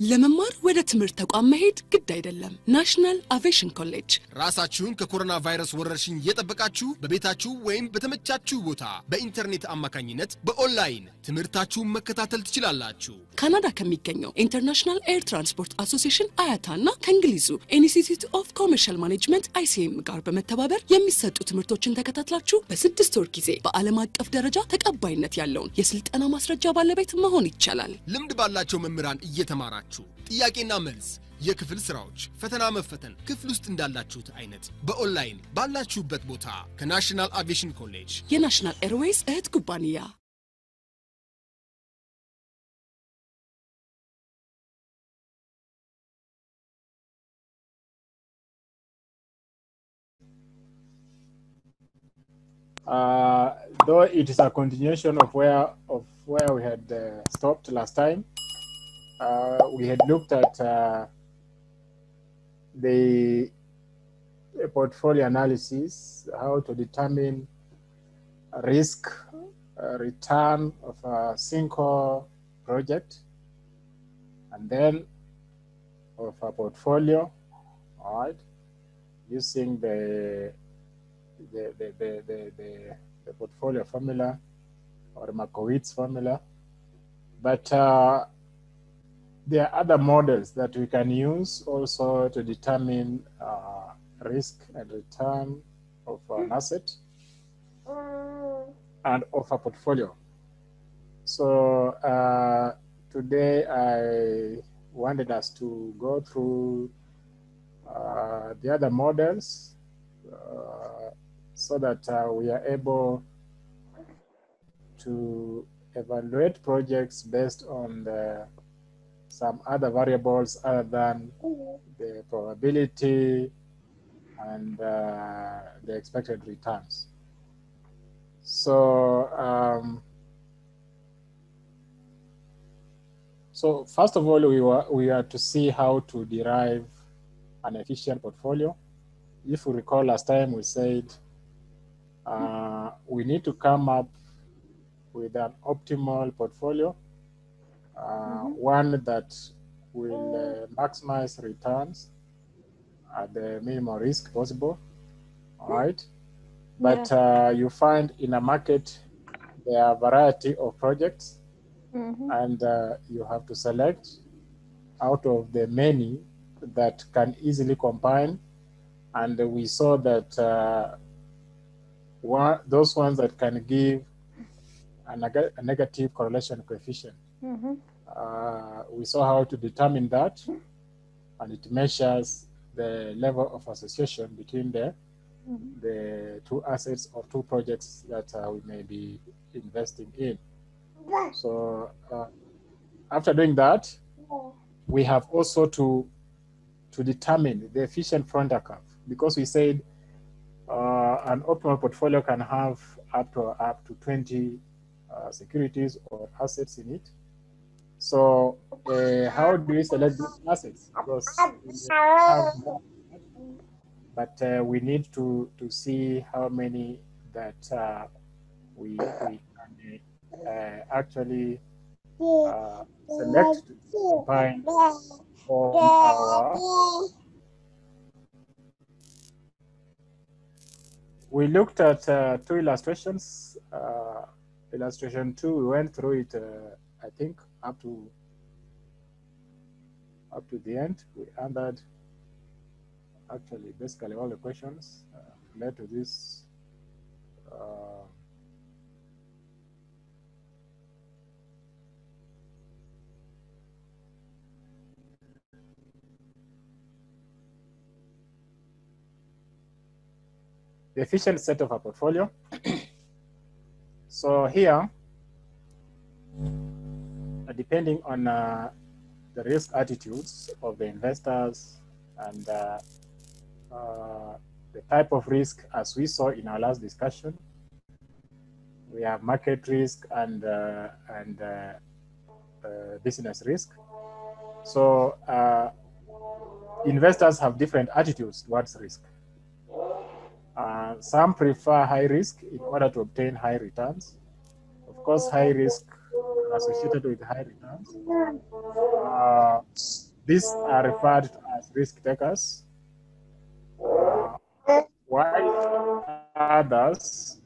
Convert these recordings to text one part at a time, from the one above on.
ለመማር ወደ ትምህርት ተቋም መሄድ ግድ አይደለም። ናሽናል አቪዬሽን ኮሌጅ ራሳችሁን ከኮሮና ቫይረስ ወረርሽኝ እየጠበቃችሁ በቤታችሁ ወይም በተመቻችሁ ቦታ በኢንተርኔት አማካኝነት በኦንላይን ትምህርታችሁን መከታተል ትችላላችሁ። ካናዳ ከሚገኘው ኢንተርናሽናል ኤር ትራንስፖርት አሶሲዬሽን አያታ እና ከእንግሊዙ ኢንስቲትዩት ኦፍ ኮመርሻል ማኔጅመንት አይሲኤም ጋር በመተባበር የሚሰጡ ትምህርቶችን ተከታትላችሁ በስድስት ወር ጊዜ በዓለም አቀፍ ደረጃ ተቀባይነት ያለውን የስልጠና ማስረጃ ባለቤት መሆን ይቻላል። ልምድ ባላቸው መምህራን እየተማራችሁ ጥያቄና መልስ፣ የክፍል ስራዎች፣ ፈተና መፈተን ክፍል ውስጥ እንዳላችሁት አይነት በኦንላይን ባላችሁበት ቦታ ከናሽናል አቪዬሽን ኮሌጅ የናሽናል ኤርዌይስ እህት ኩባንያ Uh, though it is a continuation of where of where we had uh, stopped last time, uh, we had looked at uh, the portfolio analysis, how to determine risk uh, return of a single project, and then of a portfolio, all right, using the the, the, the, the, the, the portfolio formula or Markowitz formula. But uh, there are other models that we can use also to determine uh, risk and return of an asset and of a portfolio. So uh, today I wanted us to go through uh, the other models uh, so that uh, we are able to evaluate projects based on the, some other variables other than the probability and uh, the expected returns. So, um, so first of all, we were, we are to see how to derive an efficient portfolio. If you recall last time, we said uh, we need to come up with an optimal portfolio, uh, one that will uh, maximize returns at the minimum risk possible. All right. But uh, you find in a market, there are a variety of projects, and uh, you have to select out of the many that can easily combine. And we saw that uh, one, those ones that can give a, neg- a negative correlation coefficient. Uh, we saw how to determine that, and it measures the level of association between the the two assets or two projects that uh, we may be investing in. So uh, after doing that, we have also to to determine the efficient frontier curve because we said uh, an optimal portfolio can have up to up to 20 uh, securities or assets in it. So uh, how do we select these assets? Because we have but uh, we need to to see how many that uh, we, we can uh, actually uh, select to combine our we looked at uh, two illustrations. Uh, illustration two, we went through it, uh, I think, up to up to the end. We answered actually basically all the questions uh, led to this. Uh, the efficient set of a portfolio. so here, depending on uh, the risk attitudes of the investors and uh, uh, the type of risk, as we saw in our last discussion, we have market risk and uh, and uh, uh, business risk. So uh, investors have different attitudes towards risk. Uh, some prefer high risk in order to obtain high returns. Of course, high risk associated with high returns. Uh, these are referred to as risk takers, uh, while others,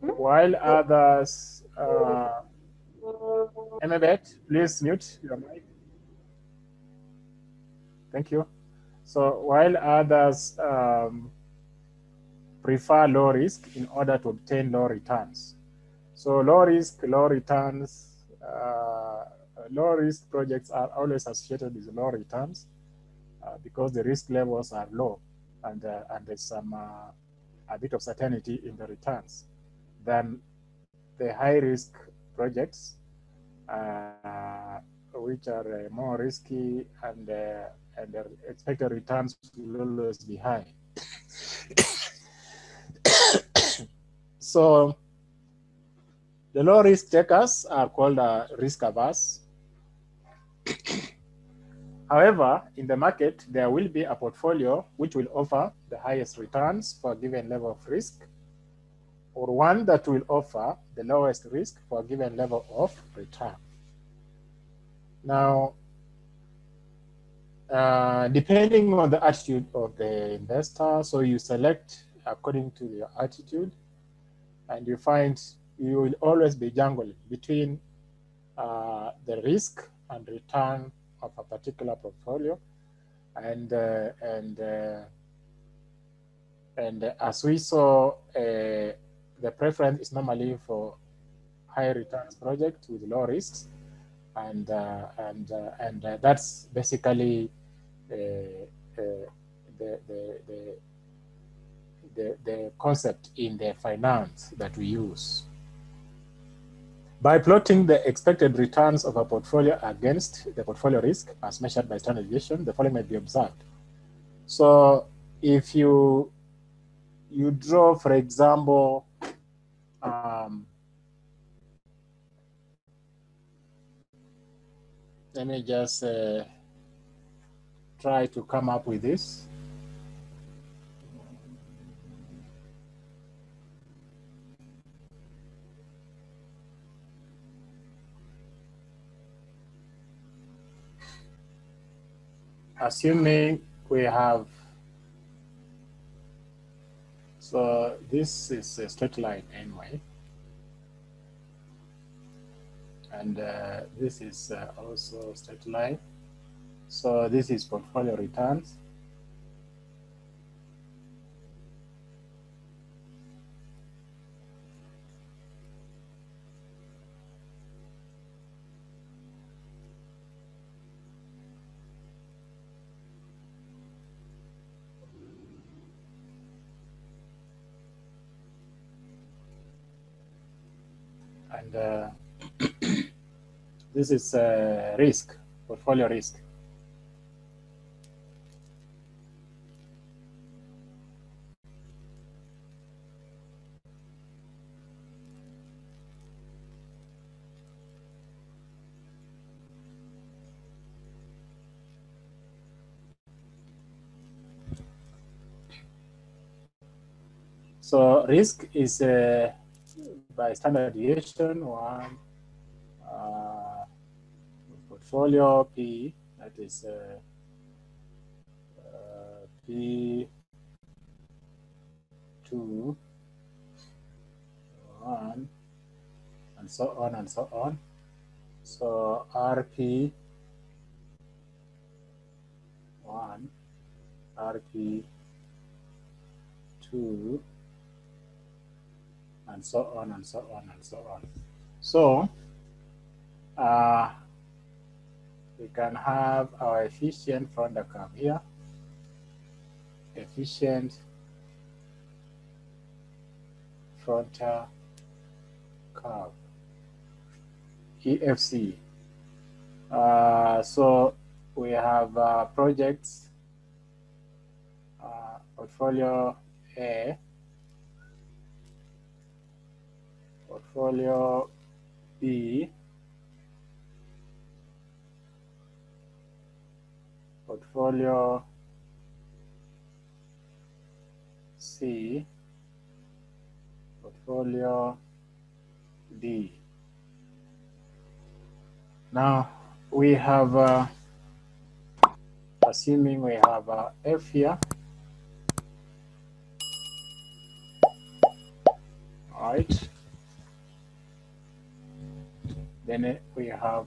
while others, uh, Emebet, please mute your mic. Thank you. So while others um, prefer low risk in order to obtain low returns. So low risk, low returns, uh, low risk projects are always associated with low returns uh, because the risk levels are low and, uh, and there's some uh, a bit of certainty in the returns. Then the high risk projects, uh, which are uh, more risky and, and the expected returns will always be high. so the low risk takers are called uh, risk averse. However, in the market, there will be a portfolio which will offer the highest returns for a given level of risk, or one that will offer the lowest risk for a given level of return. Now, uh, depending on the attitude of the investor, so you select according to your attitude, and you find you will always be jangling between uh, the risk and return of a particular portfolio, and uh, and uh, and as we saw, uh, the preference is normally for high returns projects with low risks, and uh, and uh, and that's basically the, the, the, the, the, the concept in the finance that we use. By plotting the expected returns of a portfolio against the portfolio risk as measured by standard deviation, the following might be observed. So if you you draw, for example, um, let me just uh, try to come up with this. Assuming we have, so this is a straight line anyway. And uh, this is uh, also straight line. So this is portfolio returns. And uh, this is uh, risk, portfolio risk. So risk is uh, by standard deviation one uh, portfolio P that is uh, uh, P two one and so on and so on. So RP one, RP two and so on and so on and so on. So uh, we can have our efficient frontal curve here, efficient frontal curve, EFC. Uh, so we have uh, projects, uh, portfolio A, portfolio B, portfolio C, portfolio D. Now we have, uh, assuming we have uh, F here. All right. Then we have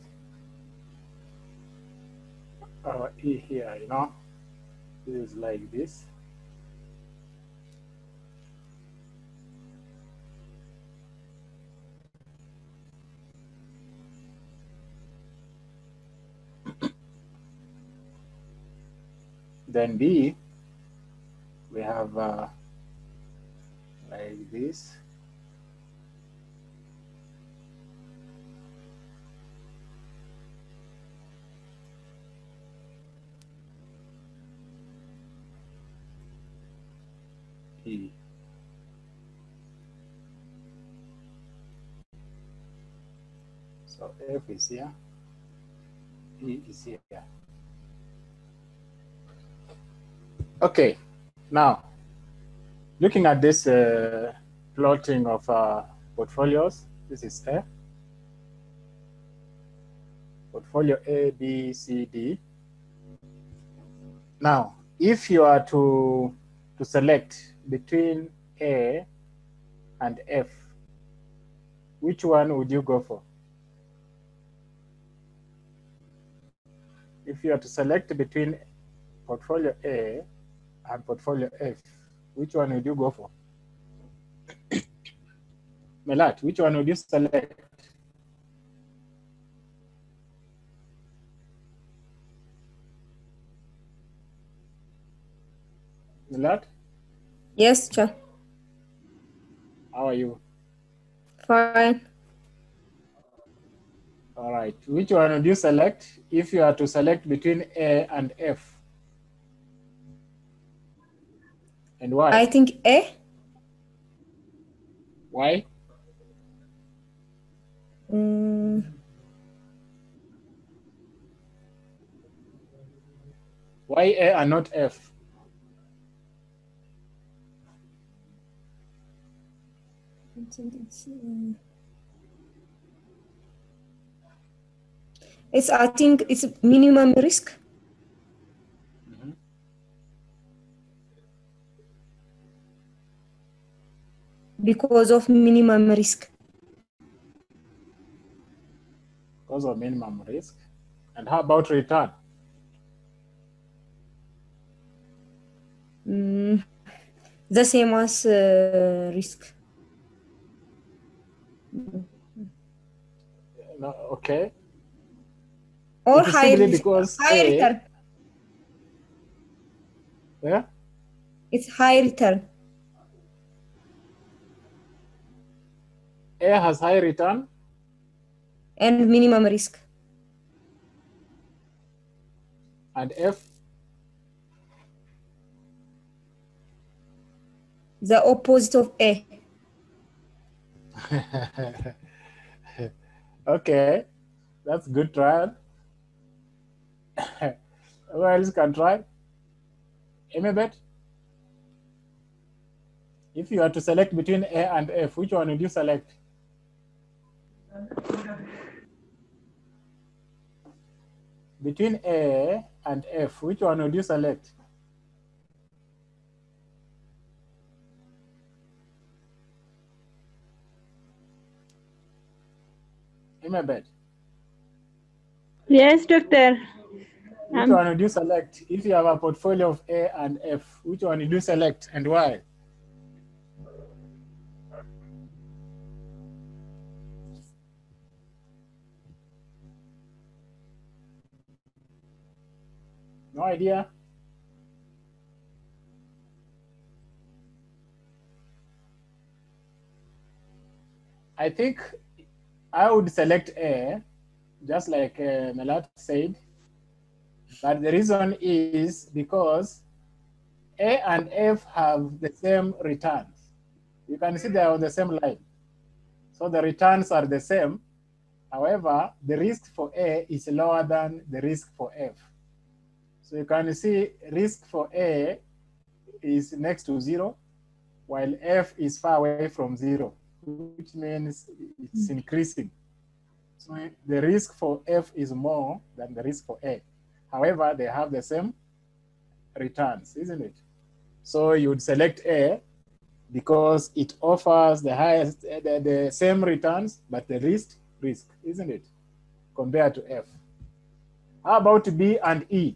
uh, E here, you know, this is like this. Then B, we have uh, like this. So F is here, E is here. Okay, now looking at this uh, plotting of uh, portfolios, this is A. Portfolio A, B, C, D. Now, if you are to, to select between A and F, which one would you go for? If you are to select between portfolio A and portfolio F, which one would you go for? Melat, which one would you select? Melat, Yes, Cha. how are you? Fine. All right, which one would you select if you are to select between A and F? And why? I think A. why? Mm, Why A and not F? I think it's. I think it's minimum risk. Because of minimum risk. Because of minimum risk. And how about return? Mm, the same as uh, risk. No, okay. Or It is high risk. because High A- eh, return. Yeah. It's high return. A has high return and minimum risk. and F The opposite of A. okay, that's good trial. Who else can try? Emebet? If you are to select between A and F, which one would you select? Between A and F, which one would you select? Emebet? Yes, doctor. Which Um, one would you select? If you have a portfolio of A and F, which one would you select and why? No idea? I think I would select A, just like uh, Melat said. But the reason is because A and F have the same returns. You can see they are on the same line. So the returns are the same. However, the risk for A is lower than the risk for F. So you can see risk for A is next to zero, while F is far away from zero, which means it's increasing. So the risk for F is more than the risk for A. However, they have the same returns, isn't it? So you would select A because it offers the highest, the, the same returns, but the least risk, isn't it? Compared to F. How about B and E?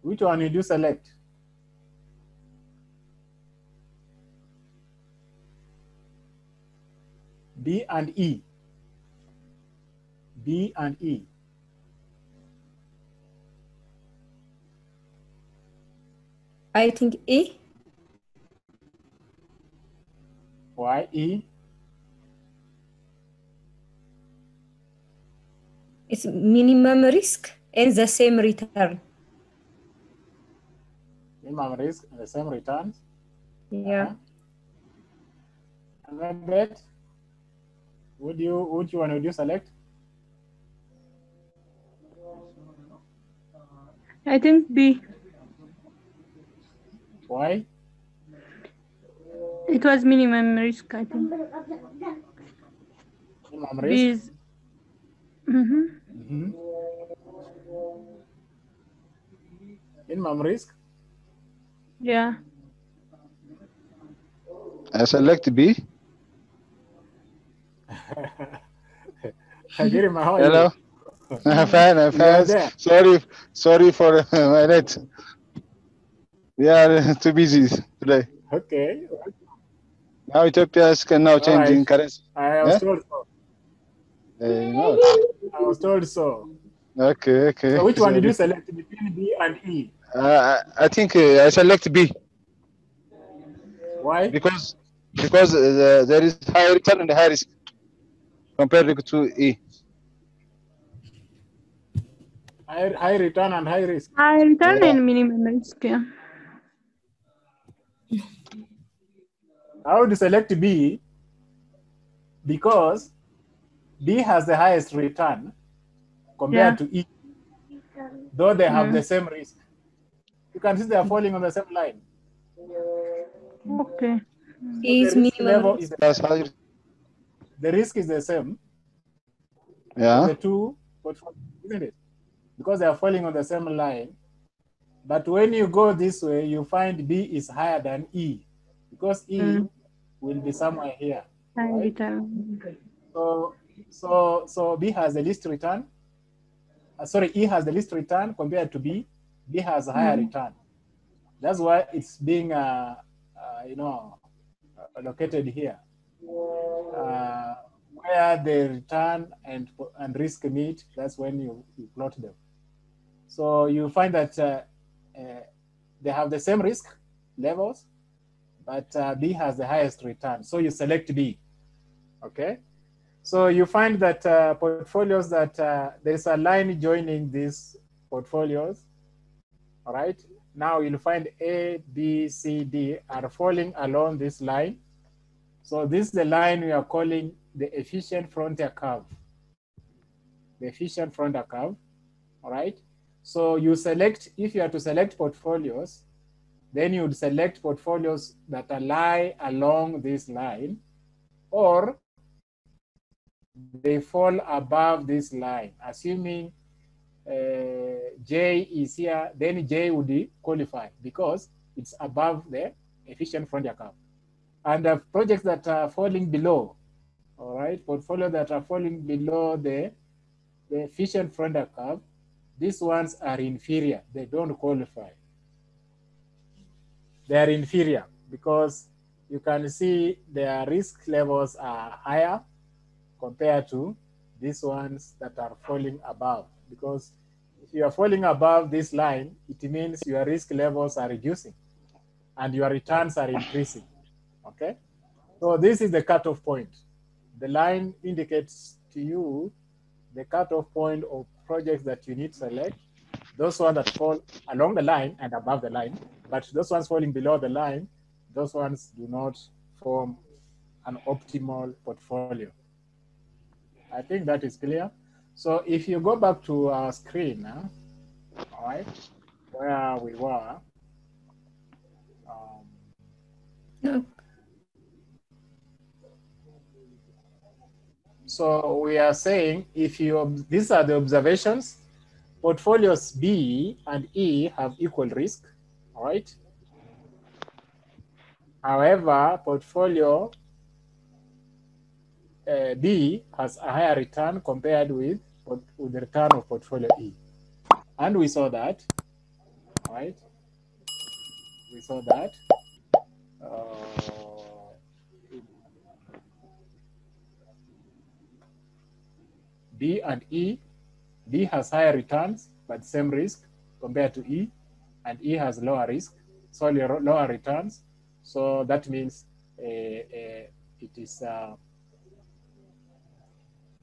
Which one would you select? B and E. B and E. I think E. Why E? It's minimum risk and the same return. Minimum risk and the same returns. Yeah. Uh-huh. And then bet. Would you which one would you select? I think B. Why? It was minimum risk, I think. Minimum B risk. is. Mhm. Mhm. Minimum risk. Yeah. I select B. Girima, how are you? Hello. I'm fine. I'm fine. Sorry, sorry for my net. We are too busy today. Okay. Now Ethiopia can now changing right. currency. I was Yeah? told so. Uh, no. I was told so. Okay, okay. So which one did you select between B and E? Uh, I I think uh, I select B Why? because because uh, there is high return and high risk compared to E. High, high return and high risk. High return Yeah. and minimum risk. Yeah. I would select B because B has the highest return compared to E, though they have Mm. the same risk. You can see they are falling on the same line. Okay. E is the risk level minimum. is the, That's high. The risk is the same. Yeah. The two, portfolios, isn't it? Because they are falling on the same line. But when you go this way, you find B is higher than E because E Mm. will be somewhere here. High Right. return. So, so, so B has the least return. Uh, sorry, E has the least return compared to B. B has a higher Mhm. return. That's why it's being, uh, uh, you know, uh, located here, uh, where the return and and risk meet. That's when you, you plot them. So you find that uh, uh, they have the same risk levels, but uh, B has the highest return. So you select B. Okay. So you find that uh, portfolios that uh, there's a line joining these portfolios. All right. Now you'll find A, B, C, D are falling along this line. So this is the line we are calling the efficient frontier curve. The efficient frontier curve. All right. So you select, if you are to select portfolios, then you would select portfolios that lie along this line or they fall above this line, assuming uh, J is here, then J would qualify because it's above the efficient frontier curve. And the projects that are falling below, all right, portfolio that are falling below the, the efficient frontier curve, these ones are inferior. They don't qualify. They are inferior because you can see their risk levels are higher compared to these ones that are falling above. Because if you are falling above this line, it means your risk levels are reducing and your returns are increasing. Okay? So this is the cutoff point. The line indicates to you the cutoff point of projects that you need to select. Those ones that fall along the line and above the line, but those ones falling below the line, those ones do not form an optimal portfolio. I think that is clear. So if you go back to our screen, uh, all right, where we were, um, No. So we are saying if you, these are the observations, portfolios B and E have equal risk, all right? However, portfolio uh, B has a higher return compared with, with the return of portfolio E. And we saw that, all right? We saw that. Uh, B and E, B has higher returns but same risk compared to E, and E has lower risk, so lower returns. So that means uh, uh, it is uh,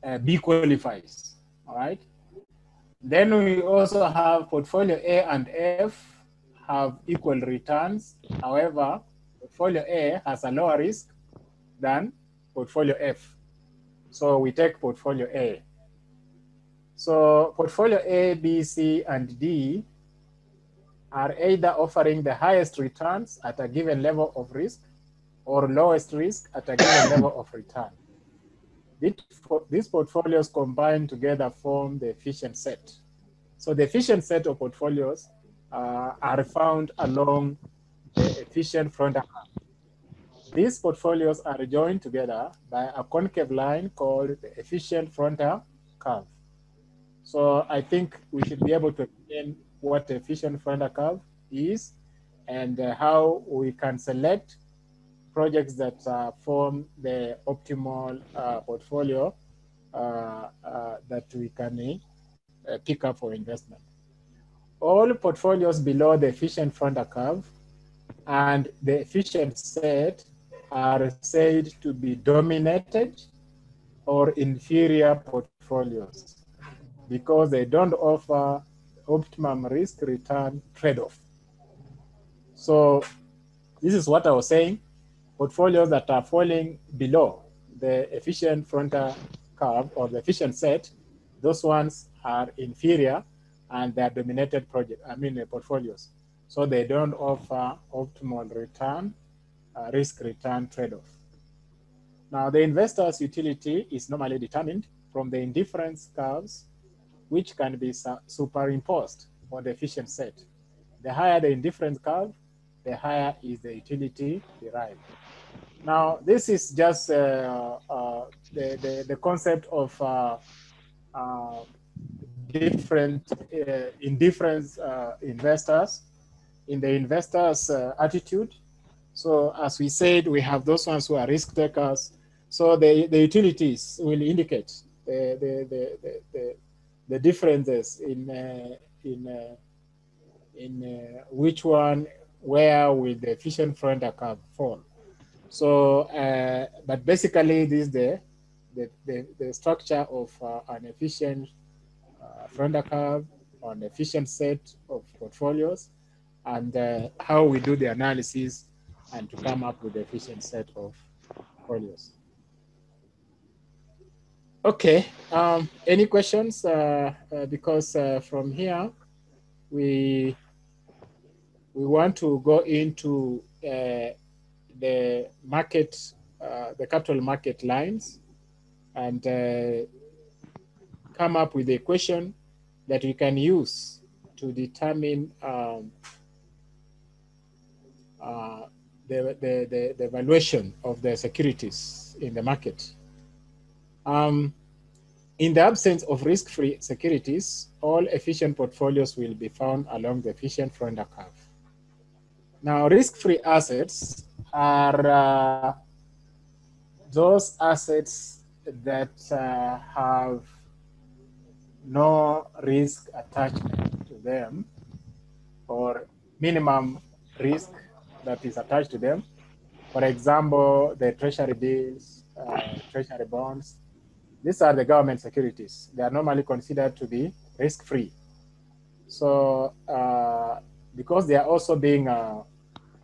uh, B qualifies. All right. Then we also have portfolio A and F have equal returns. However, portfolio A has a lower risk than portfolio F. So we take portfolio A. So portfolio A, B, C, and D are either offering the highest returns at a given level of risk or lowest risk at a given level of return. These portfolios combined together form the efficient set. So the efficient set of portfolios uh, are found along the efficient frontal curve. These portfolios are joined together by a concave line called the efficient frontal curve. So I think we should be able to explain what efficient frontal curve is and uh, how we can select projects that uh, form the optimal uh, portfolio uh, uh, that we can uh, pick up for investment. All portfolios below the efficient frontal curve and the efficient set are said to be dominated or inferior portfolios because they don't offer optimum risk return trade-off. So this is what I was saying. Portfolios that are falling below the efficient frontal curve or the efficient set, those ones are inferior and they are dominated project, I mean portfolios. So they don't offer optimal return, uh, risk return trade-off. Now the investor's utility is normally determined from the indifference curves which can be superimposed on the efficient set. The higher the indifference curve, the higher is the utility derived. Now, this is just uh, uh, the, the, the concept of uh, uh, different uh, indifference uh, investors in the investors' attitude. So, as we said, we have those ones who are risk takers. So, the, the utilities will indicate the, the, the, the the differences in uh, in uh, in uh, which one where will the efficient frontal curve fall. So, uh, but basically, this is the the, the, the structure of uh, an efficient frontal curve on efficient set of portfolios, and how we do the analysis and to come up with the efficient set of portfolios. Okay. Um, any questions? Uh, uh, because uh, from here, we we want to go into uh, the market, uh, the capital market lines, and uh, come up with a equation that we can use to determine um, uh, the, the, the, the valuation of the securities in the market. Um, in the absence of risk-free securities, all efficient portfolios will be found along the efficient frontal curve. Now, risk-free assets are uh, those assets that uh, have no risk attachment to them or minimum risk that is attached to them. For example, the treasury bills, uh, treasury bonds, these are the government securities. They are normally considered to be risk-free. So, uh, because they are also being, uh,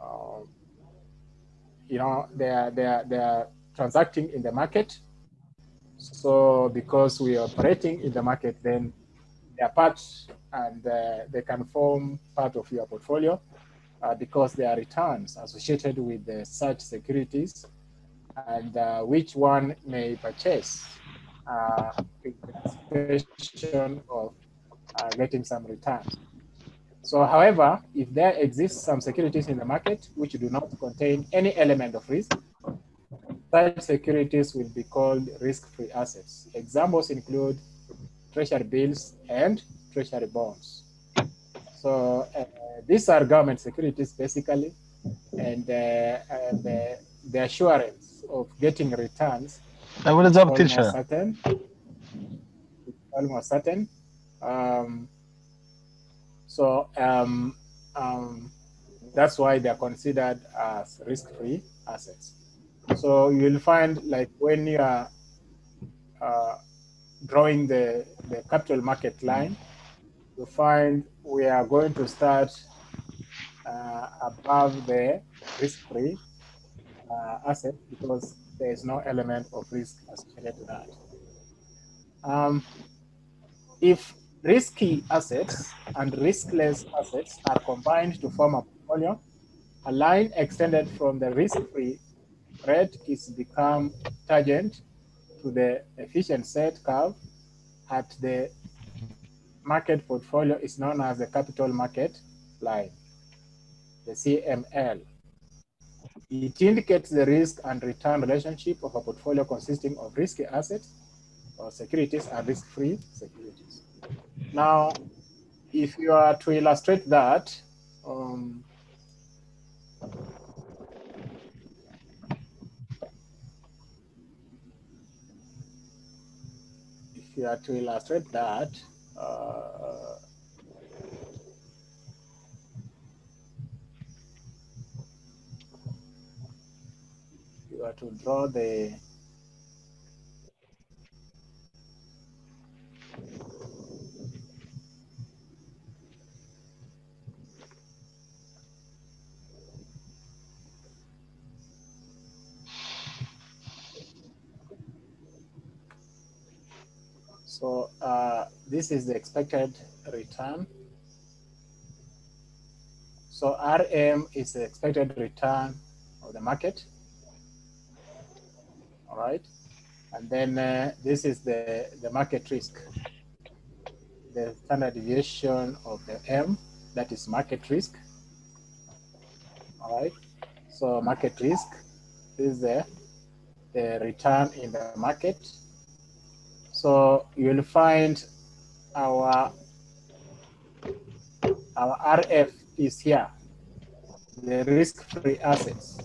uh, you know, they are, they, are, they are transacting in the market. So, because we are operating in the market, then they are part and uh, they can form part of your portfolio uh, because there are returns associated with the such securities and uh, which one may purchase uh, anticipation of uh, getting some return. So, however, if there exists some securities in the market which do not contain any element of risk, such securities will be called risk-free assets. Examples include treasury bills and treasury bonds. So uh, these are government securities basically, and, uh, and uh, the assurance of getting returns I will observe teacher. Certain. Almost certain. Um, so um, um, that's why they're considered as risk-free assets. So you'll find like when you are uh, drawing the, the capital market line, you find we are going to start uh, above the risk-free uh, asset because there is no element of risk associated to that. Um, if risky assets and riskless assets are combined to form a portfolio, a line extended from the risk-free rate is become tangent to the efficient set curve at the market portfolio is known as the capital market line, the CML. It indicates the risk and return relationship of a portfolio consisting of risky assets or securities and risk-free securities. Now, if you are to illustrate that, um, if you are to illustrate that, uh, you are to draw the So uh, this is the expected return. So RM is the expected return of the market. All right. And then uh, this is the, the market risk. The standard deviation of the M, that is market risk. All right. So market risk is the, the return in the market so you'll find our our RF is here, the risk-free assets.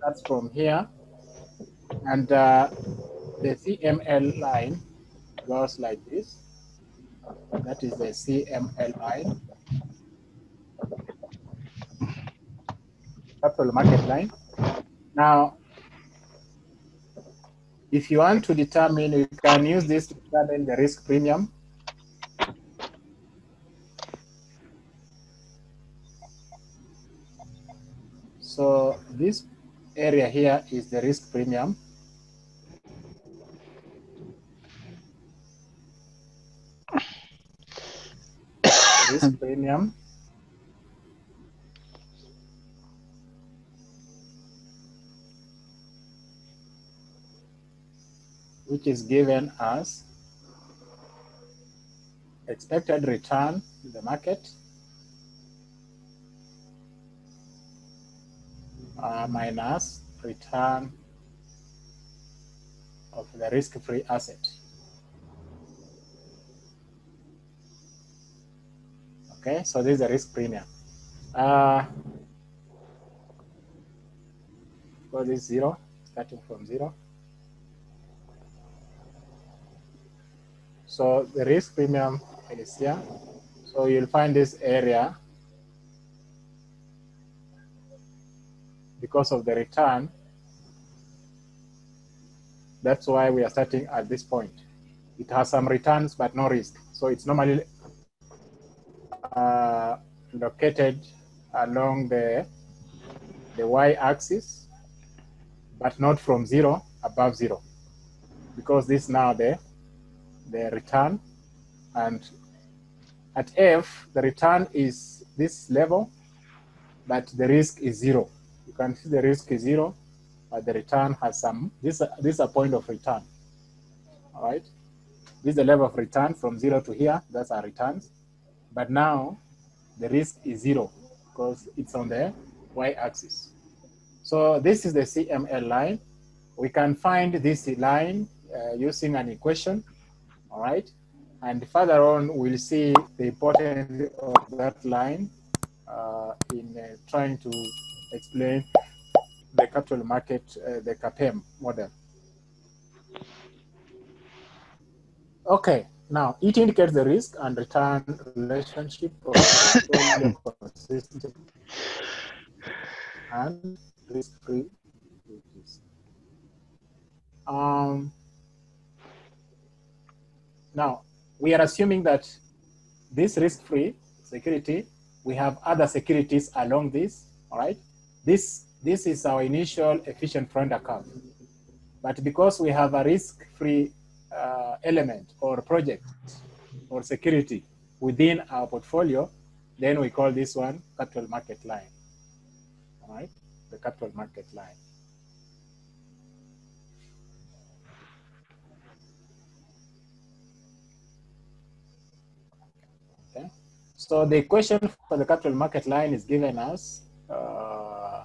That's from here, and uh, the CML line goes like this. That is the CML line, capital market line. Now, if you want to determine, you can use this to determine the risk premium. So this area here is the risk premium. Risk premium. which is given as expected return in the market uh, minus return of the risk-free asset. Okay, so this is the risk premium. Uh, for this zero, starting from zero. So the risk premium is here. So you'll find this area because of the return. That's why we are starting at this point. It has some returns, but no risk. So it's normally uh, located along the, the y-axis, but not from zero above zero, because this now the the return and at F, the return is this level, but the risk is zero. You can see the risk is zero, but the return has some, this, this is a point of return. all right? This is the level of return from zero to here, that's our returns. But now the risk is zero because it's on the y-axis. So this is the CML line. We can find this line uh, using an equation, all right? And further on, we'll see the importance of that line uh, in uh, trying to explain the capital market, uh, the CAPM model. Okay, now it indicates the risk and return relationship of and risk-free. Um, now, we are assuming that this risk-free security, we have other securities along this, all right? This, this is our initial efficient frontier. But because we have a risk-free uh, element or project or security within our portfolio, then we call this one capital market line, all right? The capital market line. So the equation for the capital market line is given as uh,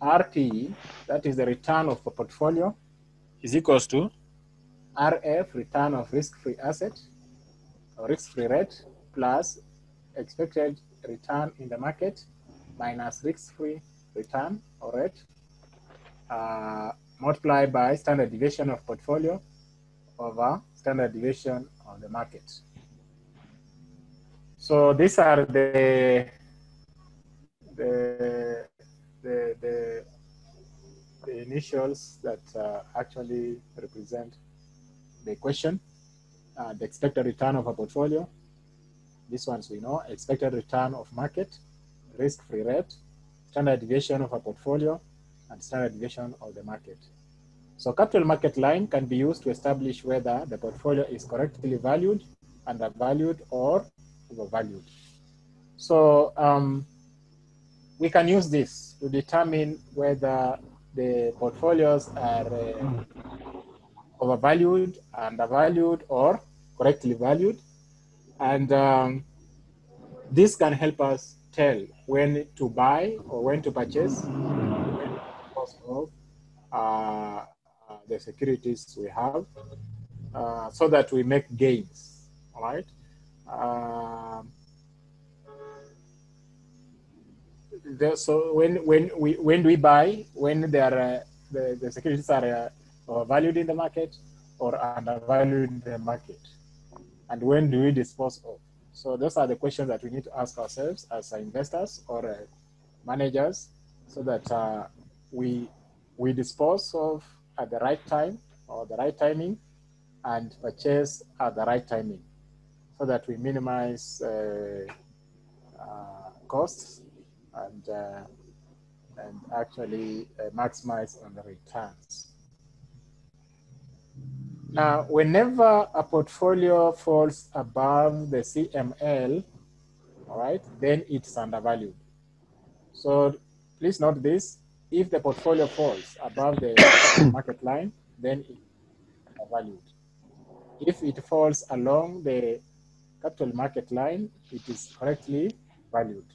RT, that is the return of a portfolio, is equals to RF, return of risk-free asset, or risk-free rate, plus expected return in the market, minus risk-free return or rate, uh, multiplied by standard deviation of portfolio over standard deviation of the market. So these are the the the, the, the initials that uh, actually represent the question, uh, the expected return of a portfolio. This ones we know, expected return of market, risk-free rate, standard deviation of a portfolio, and standard deviation of the market. So capital market line can be used to establish whether the portfolio is correctly valued, undervalued, or overvalued. So um, we can use this to determine whether the portfolios are uh, overvalued, undervalued, or correctly valued. And um, this can help us tell when to buy or when to purchase uh, the securities we have uh, so that we make gains, all right? So when when we when we buy when they are uh, the, the securities are uh, valued in the market or undervalued in the market and when do we dispose of? So those are the questions that we need to ask ourselves as investors or uh, managers so that uh, we we dispose of at the right time or the right timing and purchase at the right timing so that we minimize uh, uh, costs and uh, and actually uh, maximize on the returns. Now, whenever a portfolio falls above the CML, all right, then it's undervalued. So please note this, if the portfolio falls above the market line, then it's undervalued. If it falls along the capital market line, it is correctly valued.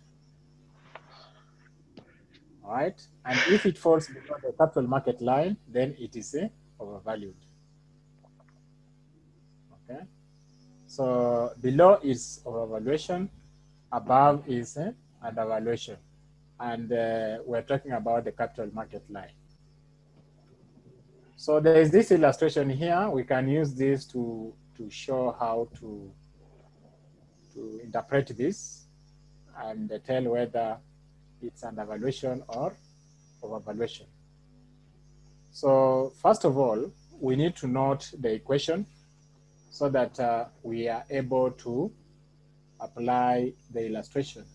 Right. And if it falls below the capital market line, then it is uh, overvalued. Okay. So below is overvaluation, above is uh, undervaluation. And uh, we're talking about the capital market line. So there is this illustration here. We can use this to, to show how to, to interpret this and tell whether it's undervaluation or overvaluation. So first of all, we need to note the equation so that uh, we are able to apply the illustration.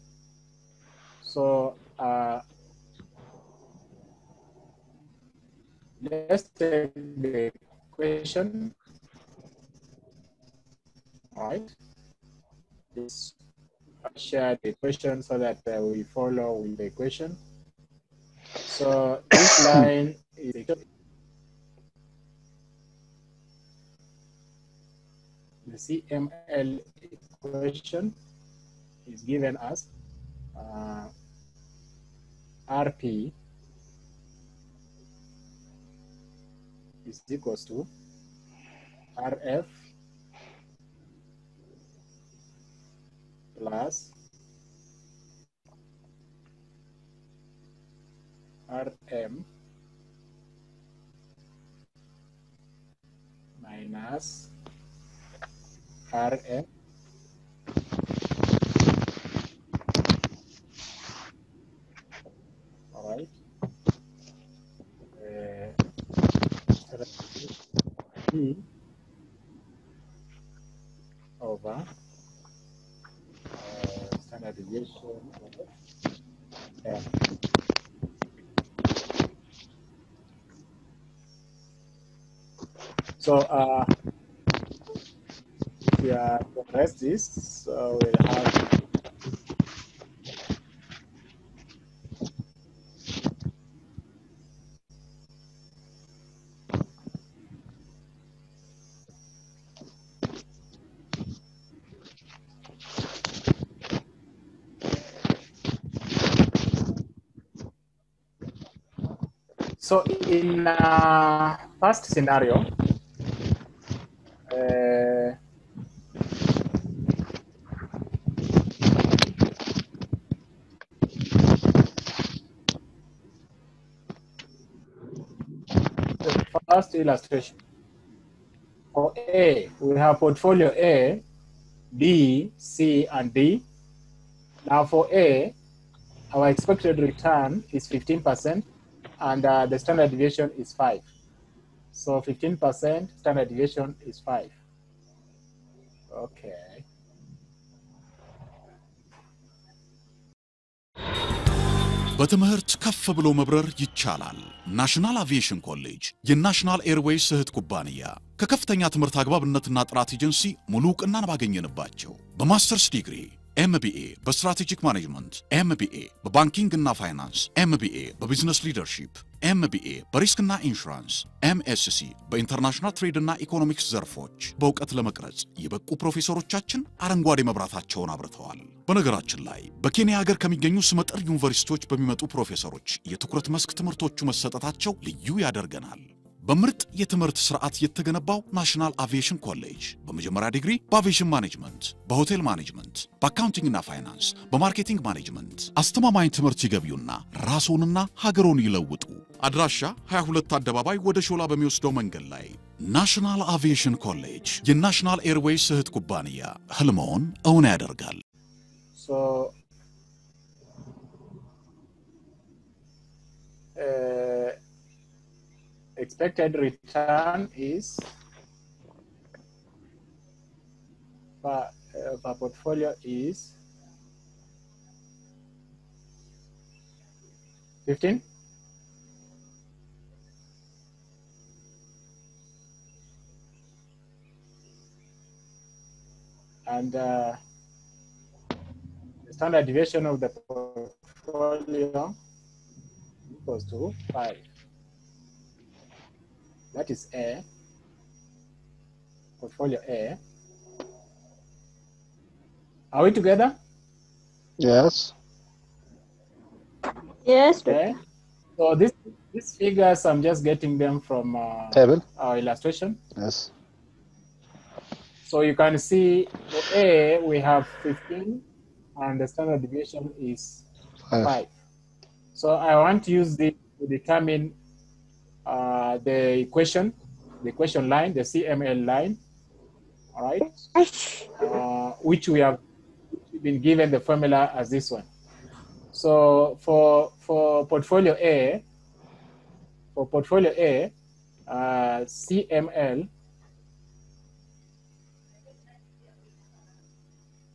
So uh, let's take the equation. All right. This share the equation so that uh, we follow with the equation. So this line is the CML equation is given as uh, RP is equals to RF plus Rm minus Rf so we'll have So in uh, first scenario, uh, first illustration. For A, we have portfolio A, B, C, and D. Now for A, our expected return is 15% and uh, the standard deviation is 5. So 15% standard deviation is 5. Okay. በትምህርት ከፍ ብሎ መብረር ይቻላል። ናሽናል አቪዬሽን ኮሌጅ የናሽናል ኤርዌይስ እህት ኩባንያ ከከፍተኛ ትምህርት አግባብነትና ጥራት ኤጀንሲ ሙሉ እውቅናን ባገኘንባቸው በማስተርስ ዲግሪ ኤምቢኤ በስትራቴጂክ ማኔጅመንት፣ ኤምቢኤ በባንኪንግ እና ፋይናንስ፣ ኤምቢኤ በቢዝነስ ሊደርሺፕ፣ ኤምቢኤ በሪስክና ኢንሹራንስ፣ ኤምኤስሲ በኢንተርናሽናል ትሬድና ኢኮኖሚክስ ዘርፎች በእውቀት ለመቅረጽ የበቁ ፕሮፌሰሮቻችን አረንጓዴ መብራታቸውን አብርተዋል። በነገራችን ላይ በኬንያ ሀገር ከሚገኙ ስመጥር ዩኒቨርሲቲዎች በሚመጡ ፕሮፌሰሮች የትኩረት መስክ ትምህርቶቹ መሰጠታቸው ልዩ ያደርገናል። በምርጥ የትምህርት ስርዓት የተገነባው ናሽናል አቪዬሽን ኮሌጅ በመጀመሪያ ዲግሪ በአቪዬሽን ማኔጅመንት፣ በሆቴል ማኔጅመንት፣ በአካውንቲንግና ፋይናንስ፣ በማርኬቲንግ ማኔጅመንት አስተማማኝ ትምህርት ይገቢውና ራስዎንና ሀገሮን ይለውጡ። አድራሻ 22 አደባባይ ወደ ሾላ በሚወስደው መንገድ ላይ ናሽናል አቪዬሽን ኮሌጅ የናሽናል ኤርዌይስ እህት ኩባንያ ህልመውን እውን ያደርጋል። expected return is per, uh, portfolio is 15 and uh, the standard deviation of the portfolio equals to 5 that is A, portfolio A. Are we together? Yes. Yes. Okay. So this these figures, I'm just getting them from uh, Table. our illustration. Yes. So you can see for A, we have 15 and the standard deviation is Five. 5. So I want to use this to determine uh, the equation, the equation line, the CML line, all right, uh, which we have been given the formula as this one. So for for portfolio A, for portfolio A, uh, CML,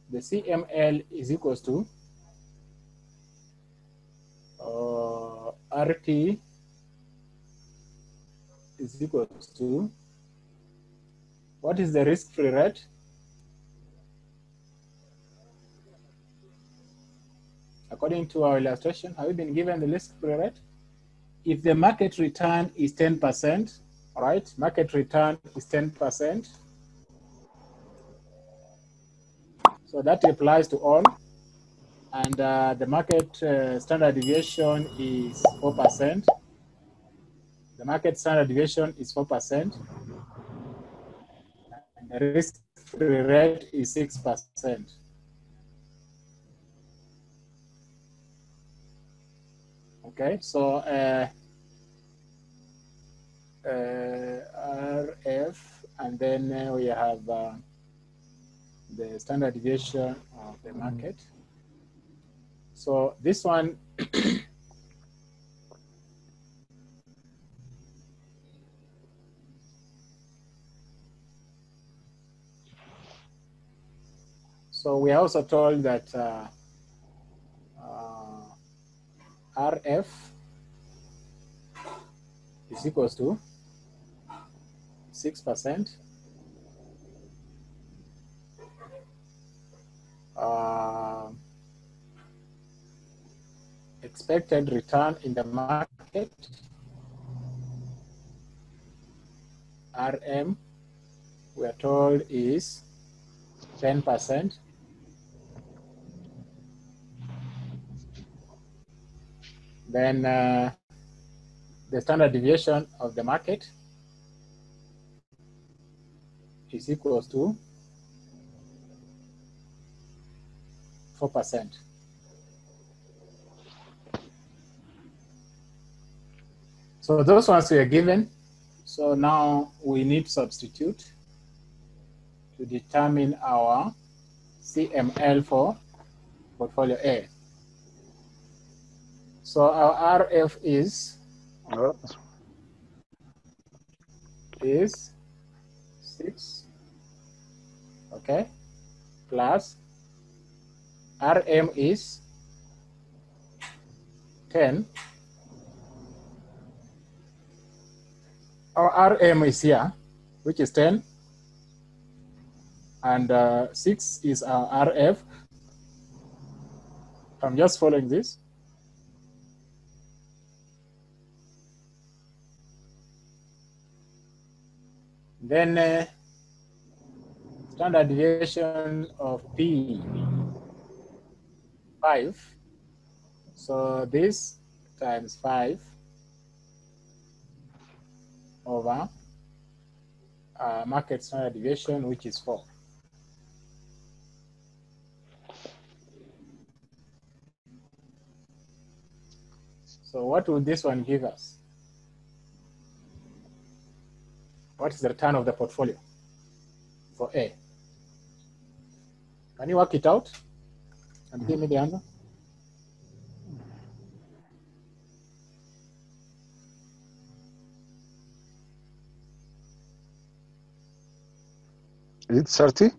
the CML is equals to uh, RP is equal to what is the risk-free rate? According to our illustration, have we been given the risk-free rate? If the market return is 10%, all right, market return is 10%, So that applies to all. And uh, the market uh, standard deviation is 4%. The market standard deviation is 4%. And the risk-free rate is 6%. Okay, so uh, uh, RF, and then uh, we have uh, the standard deviation of the market. So this one, so we are also told that uh, uh, RF is equals to 6%. Uh, expected return in the market, RM, we are told is 10%. Then uh, the standard deviation of the market is equals to 4%. So those ones we are given. So now we need substitute to determine our CML for portfolio A. So our RF is Oh, is six, okay, plus RM is ten. Our RM is here, which is ten, and uh, six is our RF. I'm just following this. Then uh, standard deviation of P, 5. So this times 5 over uh, market standard deviation, which is 4. So what will this one give us? What is the return of the portfolio for A? Can you work it out and give me the answer? is it 30?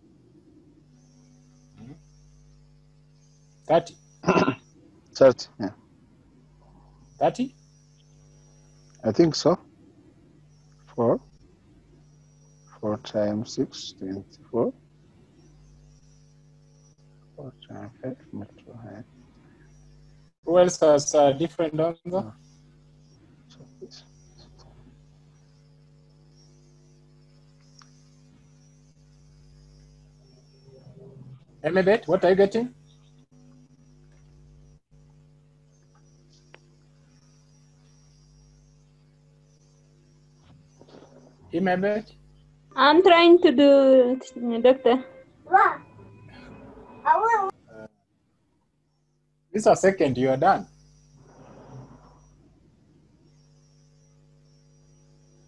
30. 30, yeah. 30? I think so. 4. 4 times 6, 24. 4 times 5, multiply. Who else has a different answer? Ah. So this- Emebet, what are you getting? Emebet? I'm trying to do it, doctor. This is a second, you are done.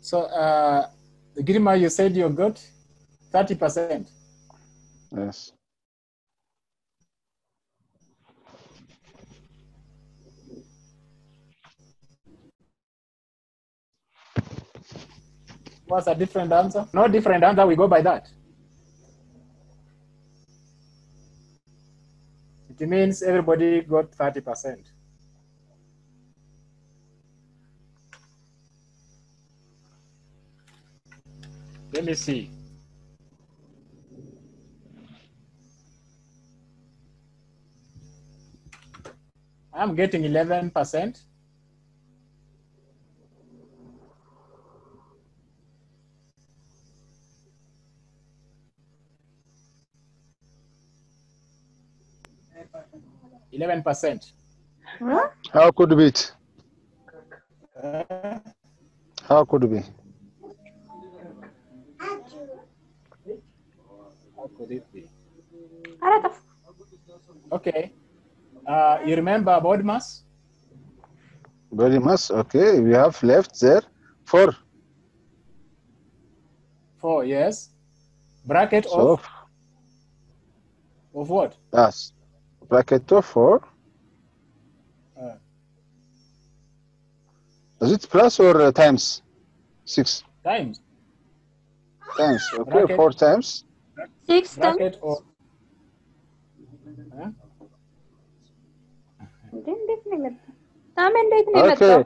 So, uh, Girima, you said you got 30%. Yes. What's a different answer? No different answer, we go by that. It means everybody got 30%. Let me see. I'm getting 11%. 11%. Huh? How could it be? Uh, How could it be? How could it be? Okay. Uh, you remember BODMAS? Body mass, okay. We have left there four. Four, yes. Bracket so, of? Of what? Yes bracket 2, 4. Uh. Is it plus or uh, times? 6. Times. Times, okay, bracket. 4 times. 6 times. Or, huh? Okay.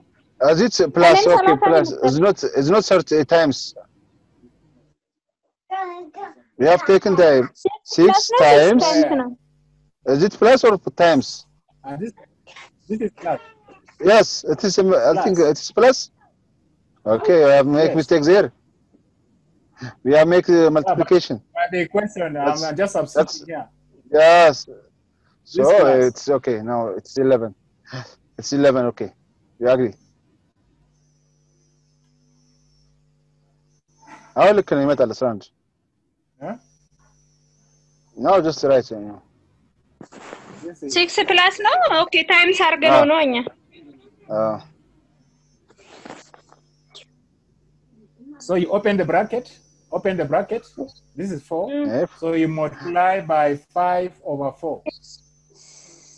Is it plus? Okay, plus. It's not. It's not thirty times. We have taken the six times. Is it plus or times? Uh, this, this is plus. Yes, it is. Um, I plus. think it is plus. Okay, I make yes. mistakes here. We are making uh, multiplication. Yeah, but, but the question, um, I'm just upset. Yeah. Yes. So it's okay. Now it's 11. It's 11. Okay. You agree? أقول لك كلمات the ساند. Yeah. No, just right. You know. ሲክስ ፕላስ ነው። ኦኬ ታይምስ አድርገነው ነው እኛ። አዎ so you open the bracket, open the bracket. This is four. ኤፍ So you multiply by five over four.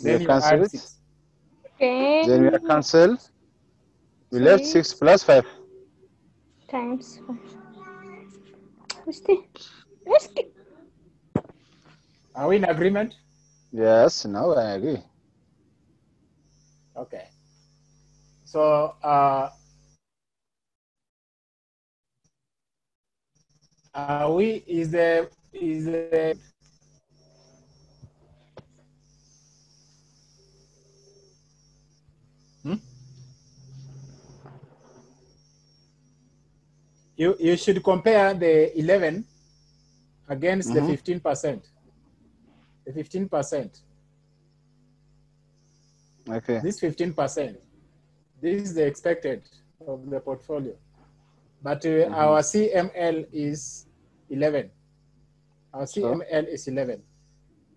Then you cancel add it. six. ኦኬ then we are cancel we left six plus five ታይምስ እስቲ እስኪ Are we in agreement? Yes no, I agree Okay. So uh, are we is there is there Hmm? You you should compare the 11 against the Mhm. 15%. The 15%. okay This 15%, this is the expected of the portfolio. But uh, our CML is 11. Our CML is 11.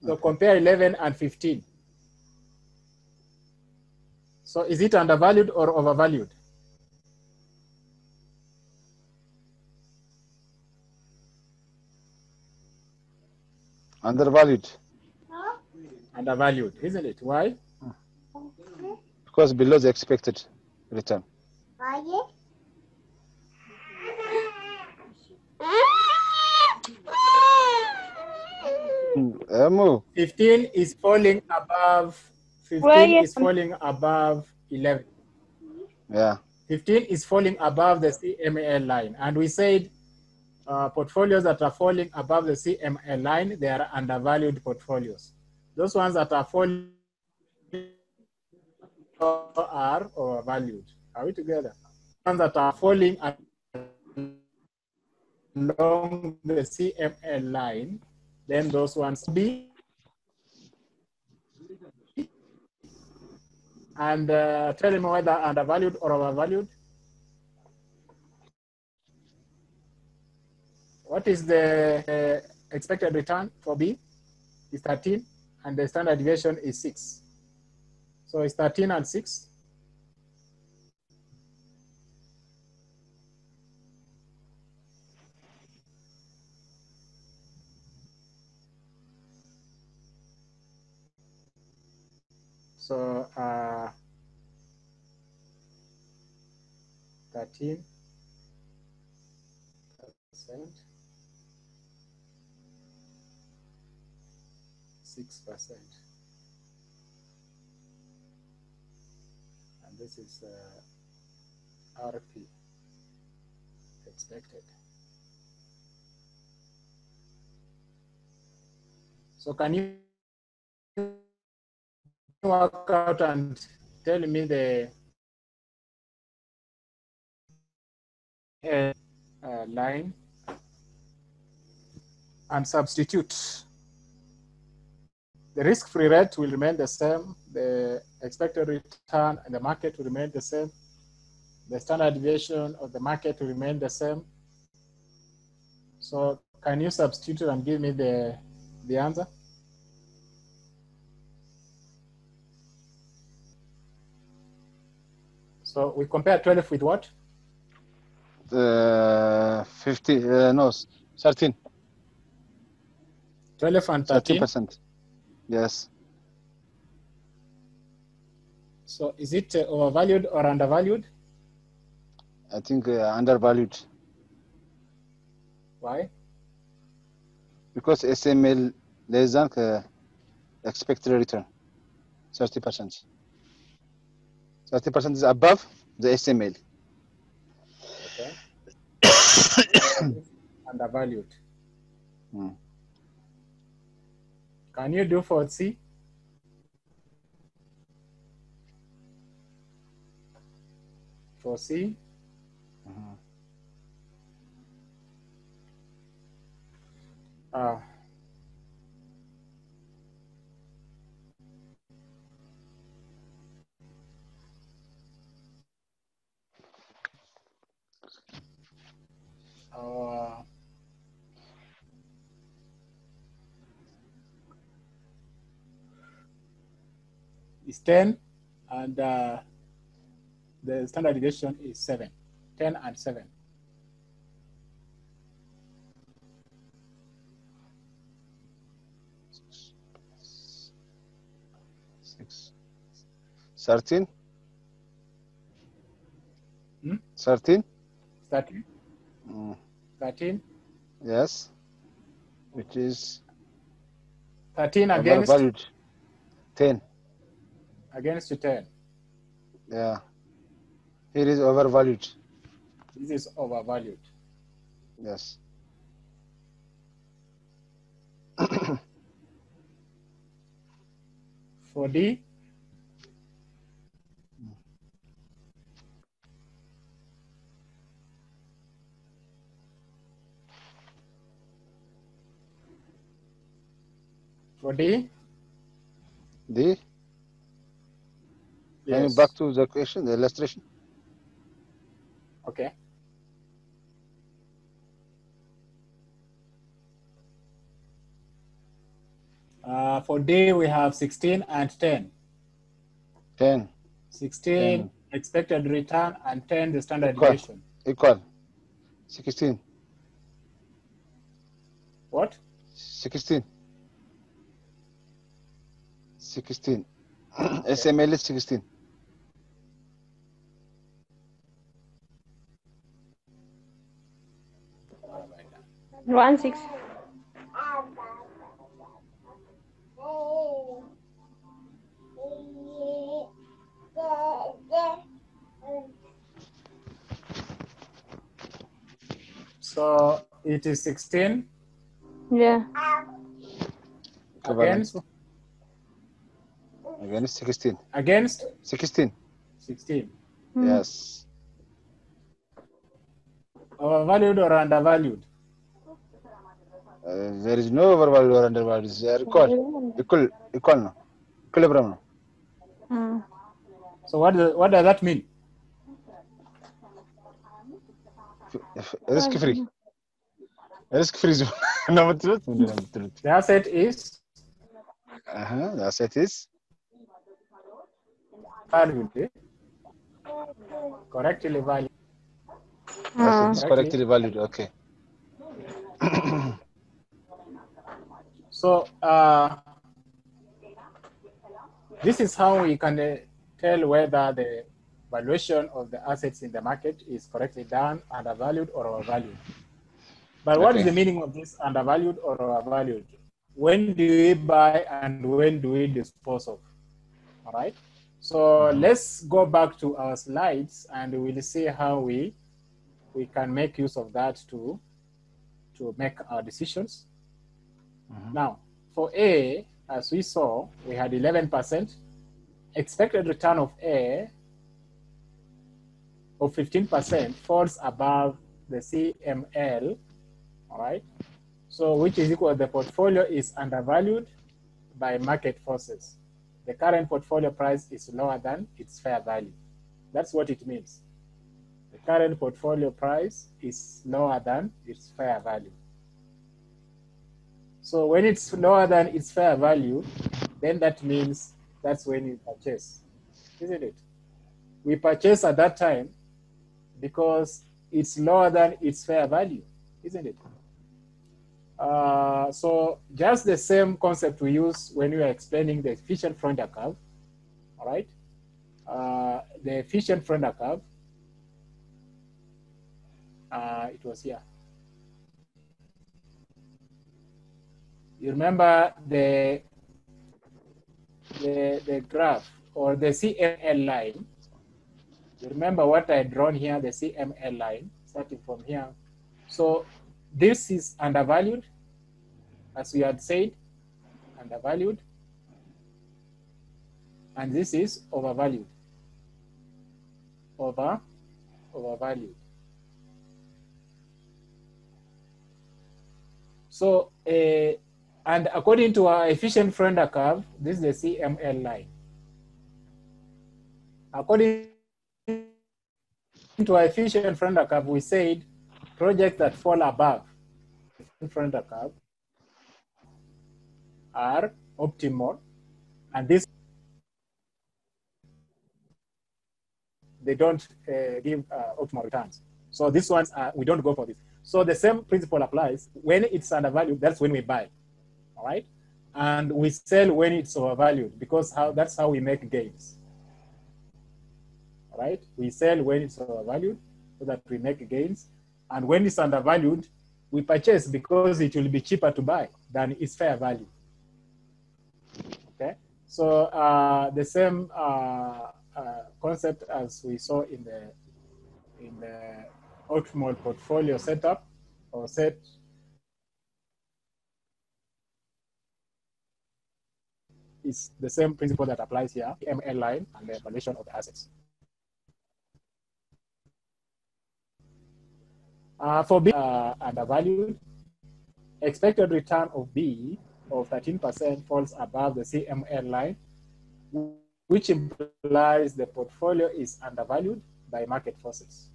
So compare 11 and 15. So is it undervalued or overvalued? undervalued Undervalued, isn't it? Why? because below the expected return Hmm, Emu, 15 is falling above, 15 is falling above 11. yeah 15 is falling above the CML line. And we said uh, portfolios that are falling above the CML line, they are undervalued portfolios. Those ones that are falling are overvalued. Are we together? Ones that are falling along the CML line, then those ones be and uh, tell me whether undervalued or overvalued. What is the uh, expected return for B? Is 13, and the standard deviation is 6. So it's 13 and 6. So uh, 13 percent, six percent, and this is uh, RP expected. So can you work out and tell me the uh, line and substitute the risk-free rate will remain the same. The expected return and the market will remain the same. The standard deviation of the market will remain the same. So can you substitute and give me the, the answer? So we compare 12 with what? Uh, 50, uh, no, 13, 12 and 13. 13%. Yes. So is it uh, overvalued or undervalued? I think uh, undervalued Why? because SML less than uh, expected return, 30%. 30% is above the SML. Okay. undervalued. Hmm. Can you do for C? For C? Uh, uh, is 10 and uh, the standard deviation is 7. 10 and 7. Six. 13? Hmm? 13? 13? Mm, 13? yes. Which is 13 against, overvalued. 10. Against 10. Yeah. Here is overvalued. This is overvalued. Yes. For D, for D, D. Yes. back to the question, the illustration? Okay. Uh, for D, we have 16 and 10. 10. 16 Ten. expected return and 10 the standard Equal. deviation. Equal. 16. What? 16. 16. SML is 16. One six. So it is 16 Yeah. against, Again, it's 16. against 16. 16. Hmm. Yes. Overvalued or undervalued? Uh, there is no overvalued or undervalued. They are equal. Equal. Equal now. Equilibrium now. Hmm. So what, does- what does that mean? Risk free. Risk free zone. no, but truth. No, but truth. The asset is Uh-huh. The asset is valued, correctly valued. asset is Correctly. correctly valued. Okay. So uh, this is how we can uh, tell whether the valuation of the assets in the market is correctly done, undervalued or overvalued. But what is Okay. the meaning of this undervalued or overvalued? When do we buy and when do we dispose of? All right. So let's go back to our slides and we'll see how we we can make use of that to to make our decisions. Mm-hmm. Now, for A, as we saw, we had 11%. Expected return of A of 15% falls above the CML, all right? So which is equal, the portfolio is undervalued by market forces. The current portfolio price is lower than its fair value. That's what it means. The current portfolio price is lower than its fair value. So when it's lower than its fair value, then that means that's when you purchase, isn't it? We purchase at that time because it's lower than its fair value, isn't it? Uh, so just the same concept we use when we are explaining the efficient frontier curve, all right? Uh, the efficient frontier curve, uh, it was here. You remember the, the, the graph or the CML line. You remember what I drawn here, the CML line, starting from here. So this is undervalued, as we had said, undervalued. And this is overvalued. Over, overvalued. So, uh, and according to our efficient frontier curve, this is the CML line. According to our efficient frontier curve, we said projects that fall above the frontier curve are optimal, and this they don't uh, give uh, optimal returns. So these ones, we don't go for this. So the same principle applies. When it's undervalued, that's when we buy, right? And we sell when it's overvalued because how that's how we make gains, right? We sell when it's overvalued so that we make gains. And when it's undervalued, we purchase because it will be cheaper to buy than its fair value. Okay, so uh, the same uh, uh, concept as we saw in the in the optimal portfolio setup or set is the same principle that applies here, ML line and the valuation of the assets. Uh, for B uh, undervalued, expected return of B of 13% falls above the CML line, which implies the portfolio is undervalued by market forces.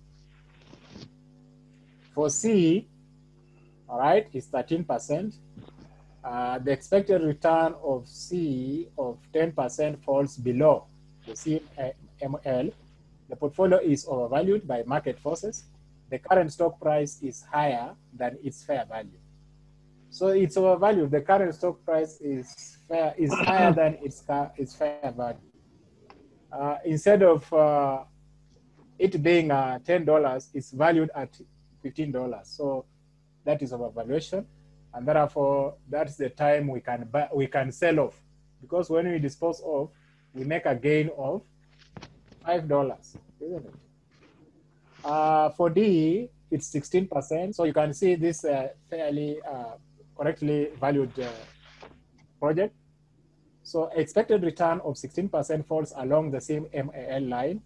For C, all right, is 13%. Uh, the expected return of C of 10% falls below the CML. The portfolio is overvalued by market forces. The current stock price is higher than its fair value. So it's overvalued. The current stock price is fair is higher than its its fair value. Uh, instead of uh, it being uh, ten dollars, it's valued at fifteen dollars. So that is overvaluation, and therefore that's the time we can buy, we can sell off, because when we dispose of, we make a gain of five dollars, isn't it? Uh, for D, it's sixteen percent. So you can see this uh, fairly correctly valued uh, project. So expected return of 16% falls along the same MAL line.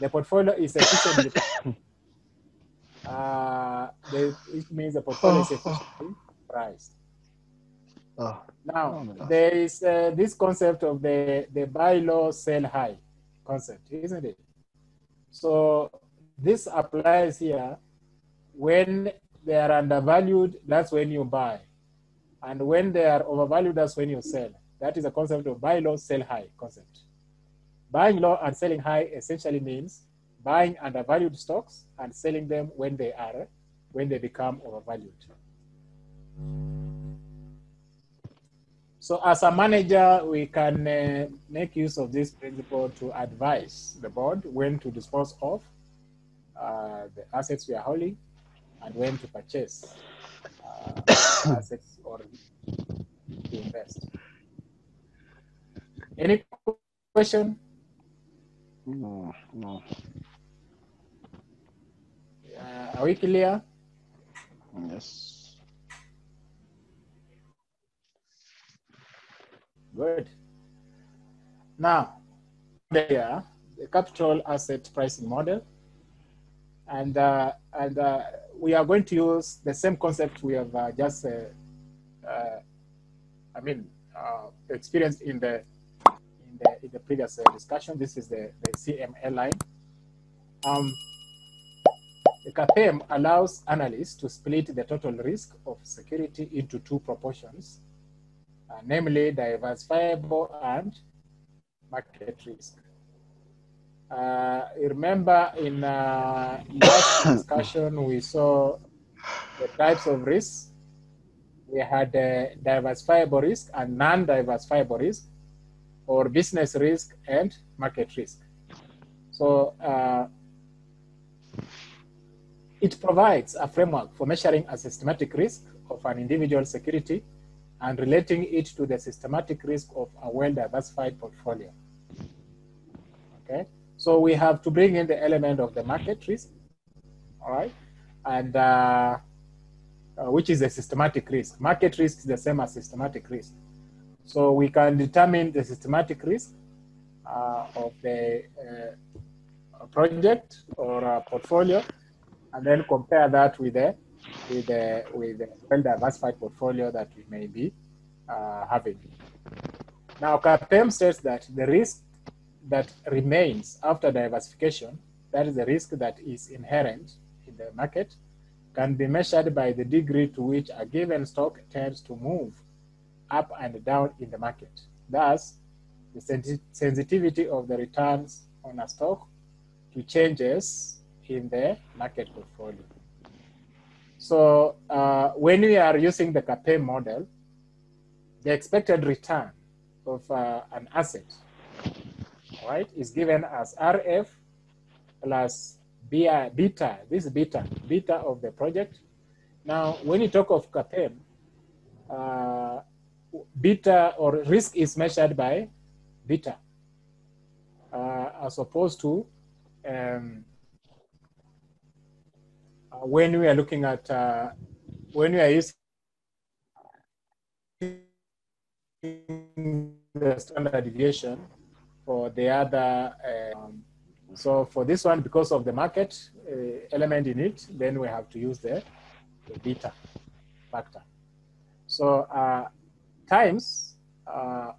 The portfolio is efficiently, uh, the, it means the portfolio is efficiently priced. Oh. Now, there is uh, this concept of the, the buy low, sell high concept, isn't it? So this applies here when they are undervalued, that's when you buy. And when they are overvalued, that's when you sell. That is a concept of buy low, sell high concept. Buying low and selling high essentially means buying undervalued stocks and selling them when they are, when they become overvalued. So as a manager, we can uh, make use of this principle to advise the board when to dispose of uh, the assets we are holding and when to purchase uh, assets or to invest. Any question? No, no. Uh, are we clear? Yes. Good. Now, there, the capital asset pricing model, and uh, and uh, we are going to use the same concept we have uh, just, uh, uh, I mean, uh, experienced in the in the in the previous uh, discussion. This is the, the CML line. Um, the CAPM allows analysts to split the total risk of security into two proportions, uh, namely diversifiable and market risk. Uh, remember in uh, last discussion we saw the types of risks. We had uh, diversifiable risk and non-diversifiable risk, or business risk and market risk. So uh, it provides a framework for measuring a systematic risk of an individual security and relating it to the systematic risk of a well-diversified portfolio. Okay, so we have to bring in the element of the market risk, all right, and uh, uh, which is a systematic risk. Market risk is the same as systematic risk. So we can determine the systematic risk uh, of the uh, project or a portfolio, and then compare that with the with the with the well-diversified portfolio that we may be uh, having. Now, CAPM states that the risk that remains after diversification, that is the risk that is inherent in the market, can be measured by the degree to which a given stock tends to move up and down in the market. Thus, the sensitivity of the returns on a stock to changes in the market portfolio. So uh, when we are using the CAPM model, the expected return of uh, an asset, right, is given as RF plus BI, beta, this beta, beta of the project. Now, when you talk of CAPM, uh, beta or risk is measured by beta, uh, as opposed to um, when we are looking at, uh, when we are using the standard deviation for the other, um, so for this one, because of the market uh, element in it, then we have to use the, the beta factor. So uh, times uh,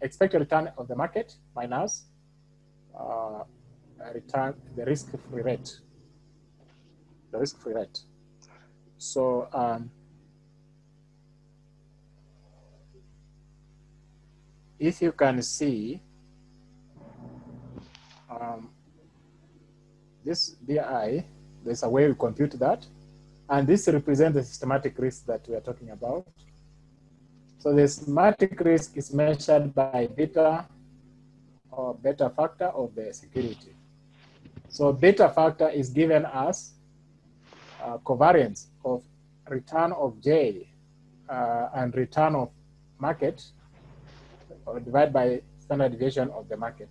expected return of the market minus uh, return the risk-free rate, risk-free rate. So um, if you can see um, this BI, there's a way we compute that. And this represents the systematic risk that we are talking about. So the systematic risk is measured by beta or beta factor of the security. So beta factor is given as uh, covariance of return of J uh, and return of market divided by standard deviation of the market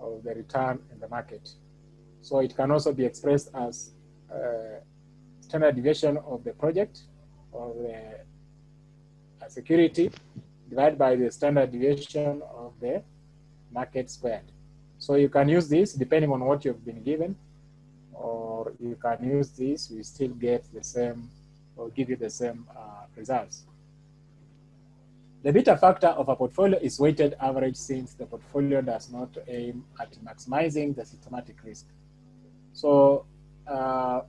of the return in the market. So it can also be expressed as uh, standard deviation of the project or the security divided by the standard deviation of the market squared. So you can use this depending on what you've been given, or you can use this, we still get the same or give you the same uh, results. The beta factor of a portfolio is weighted average since the portfolio does not aim at maximizing the systematic risk. So uh,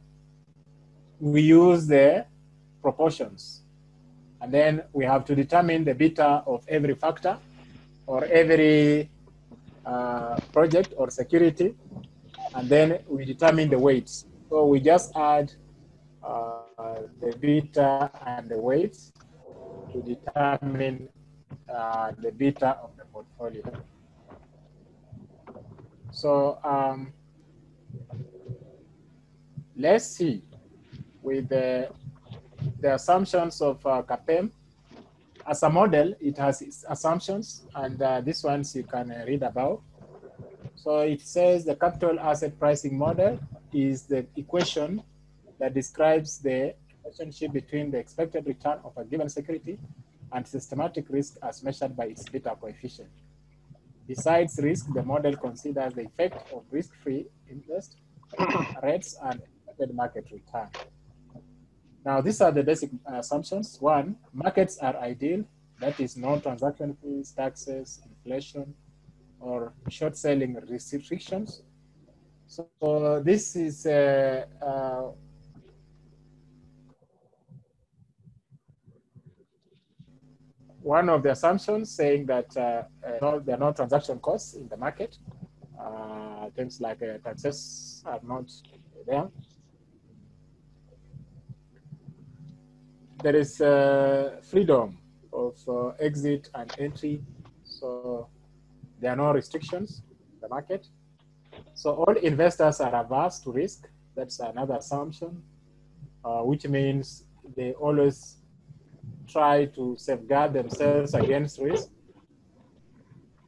we use the proportions and then we have to determine the beta of every factor or every uh, project or security and then we determine the weights. So we just add uh, the beta and the weights to determine uh, the beta of the portfolio. So um, let's see with the, the assumptions of uh, CAPM. As a model, it has its assumptions, and uh, these ones you can read about. So it says the capital asset pricing model is the equation that describes the relationship between the expected return of a given security and systematic risk as measured by its beta coefficient. Besides risk, the model considers the effect of risk-free interest rates and expected market return. Now, these are the basic uh, assumptions. One, markets are ideal. That is no transaction fees, taxes, inflation, or short selling restrictions. So this is uh, uh, one of the assumptions saying that uh, uh, there are no transaction costs in the market. Uh, things like uh, taxes are not there. There is uh, freedom of uh, exit and entry. So there are no restrictions in the market. So all investors are averse to risk. That's another assumption, which means they always try to safeguard themselves against risk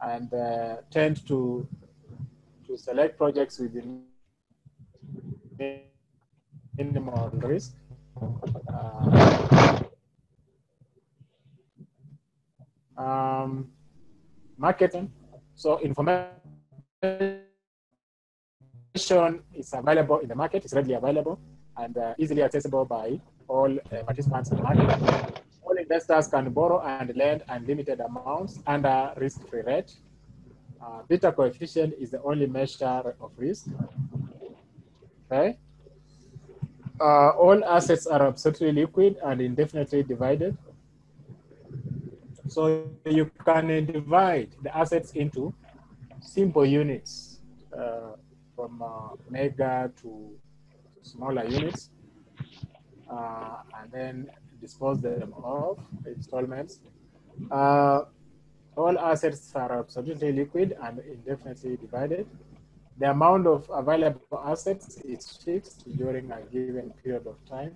and uh, tend to to select projects with minimal risk. Uh, um, marketing. So information is available in the market, it's readily available and uh, easily accessible by all uh, participants in the market all investors can borrow and lend unlimited amounts under risk-free rate. Uh, beta coefficient is the only measure of risk. Okay. Uh, all assets are absolutely liquid and indefinitely divided. So you can divide the assets into simple units uh, from uh, mega to smaller units. Uh, and then dispose them of installments. Uh, all assets are absolutely liquid and indefinitely divided. The amount of available assets is fixed during a given period of time.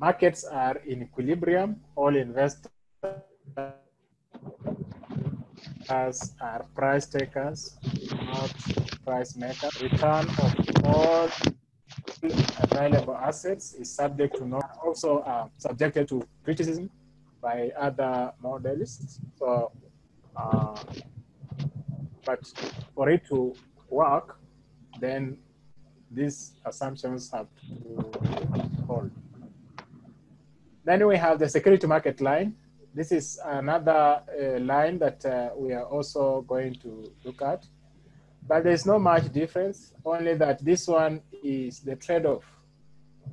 Markets are in equilibrium. All investors are price takers, not price makers. Return of all available assets is subject to not also uh, subjected to criticism by other modelists. So, uh, but for it to work, then these assumptions have to hold. Then we have the security market line. This is another uh, line that uh, we are also going to look at. But there's no much difference, only that this one is the trade-off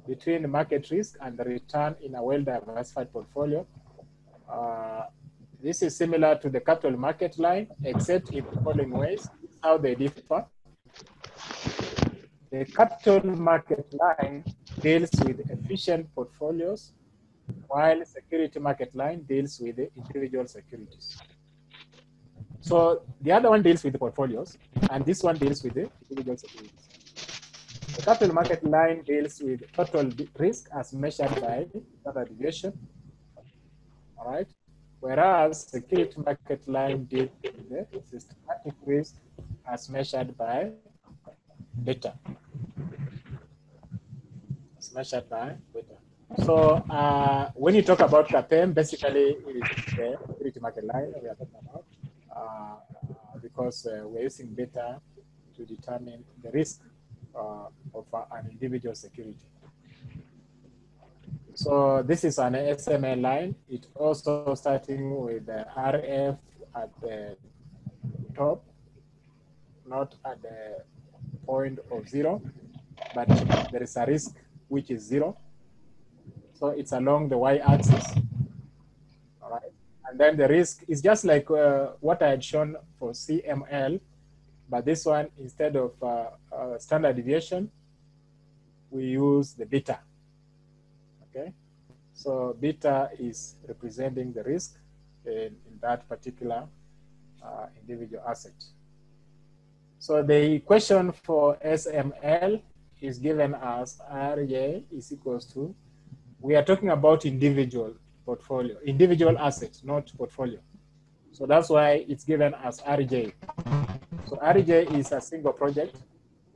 between the market risk and the return in a well-diversified portfolio. Uh, this is similar to the capital market line, except in the following ways, how they differ. The capital market line deals with efficient portfolios, while security market line deals with the individual securities. So the other one deals with the portfolios, and this one deals with the individual securities. The capital market line deals with total risk as measured by standard deviation. All right. Whereas security market line deals with the systematic risk as measured by beta. As measured by. So uh, when you talk about CAPM, basically it is the security market line we are talking about uh, because uh, we're using beta to determine the risk uh, of an individual security. So this is an SMA line. It also starting with the RF at the top, not at the point of zero, but there is a risk which is zero. So it's along the y-axis, all right? And then the risk is just like uh, what I had shown for CML, but this one, instead of uh, uh, standard deviation, we use the beta, okay? So beta is representing the risk in, in that particular uh, individual asset. So the equation for SML is given as RJ is equals to, we are talking about individual portfolio, individual assets, not portfolio. So that's why it's given as RJ. So RJ is a single project.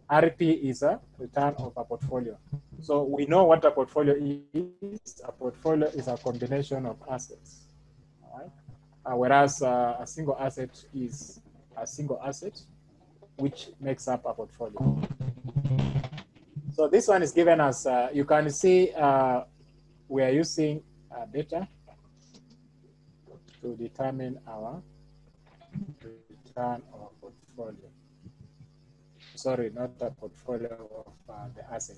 RP is a return of a portfolio. So we know what a portfolio is. A portfolio is a combination of assets. Right? Uh, whereas uh, a single asset is a single asset, which makes up a portfolio. So this one is given as, uh, you can see uh, we are using uh, beta to determine our return of portfolio. Sorry, not a portfolio of uh, the asset.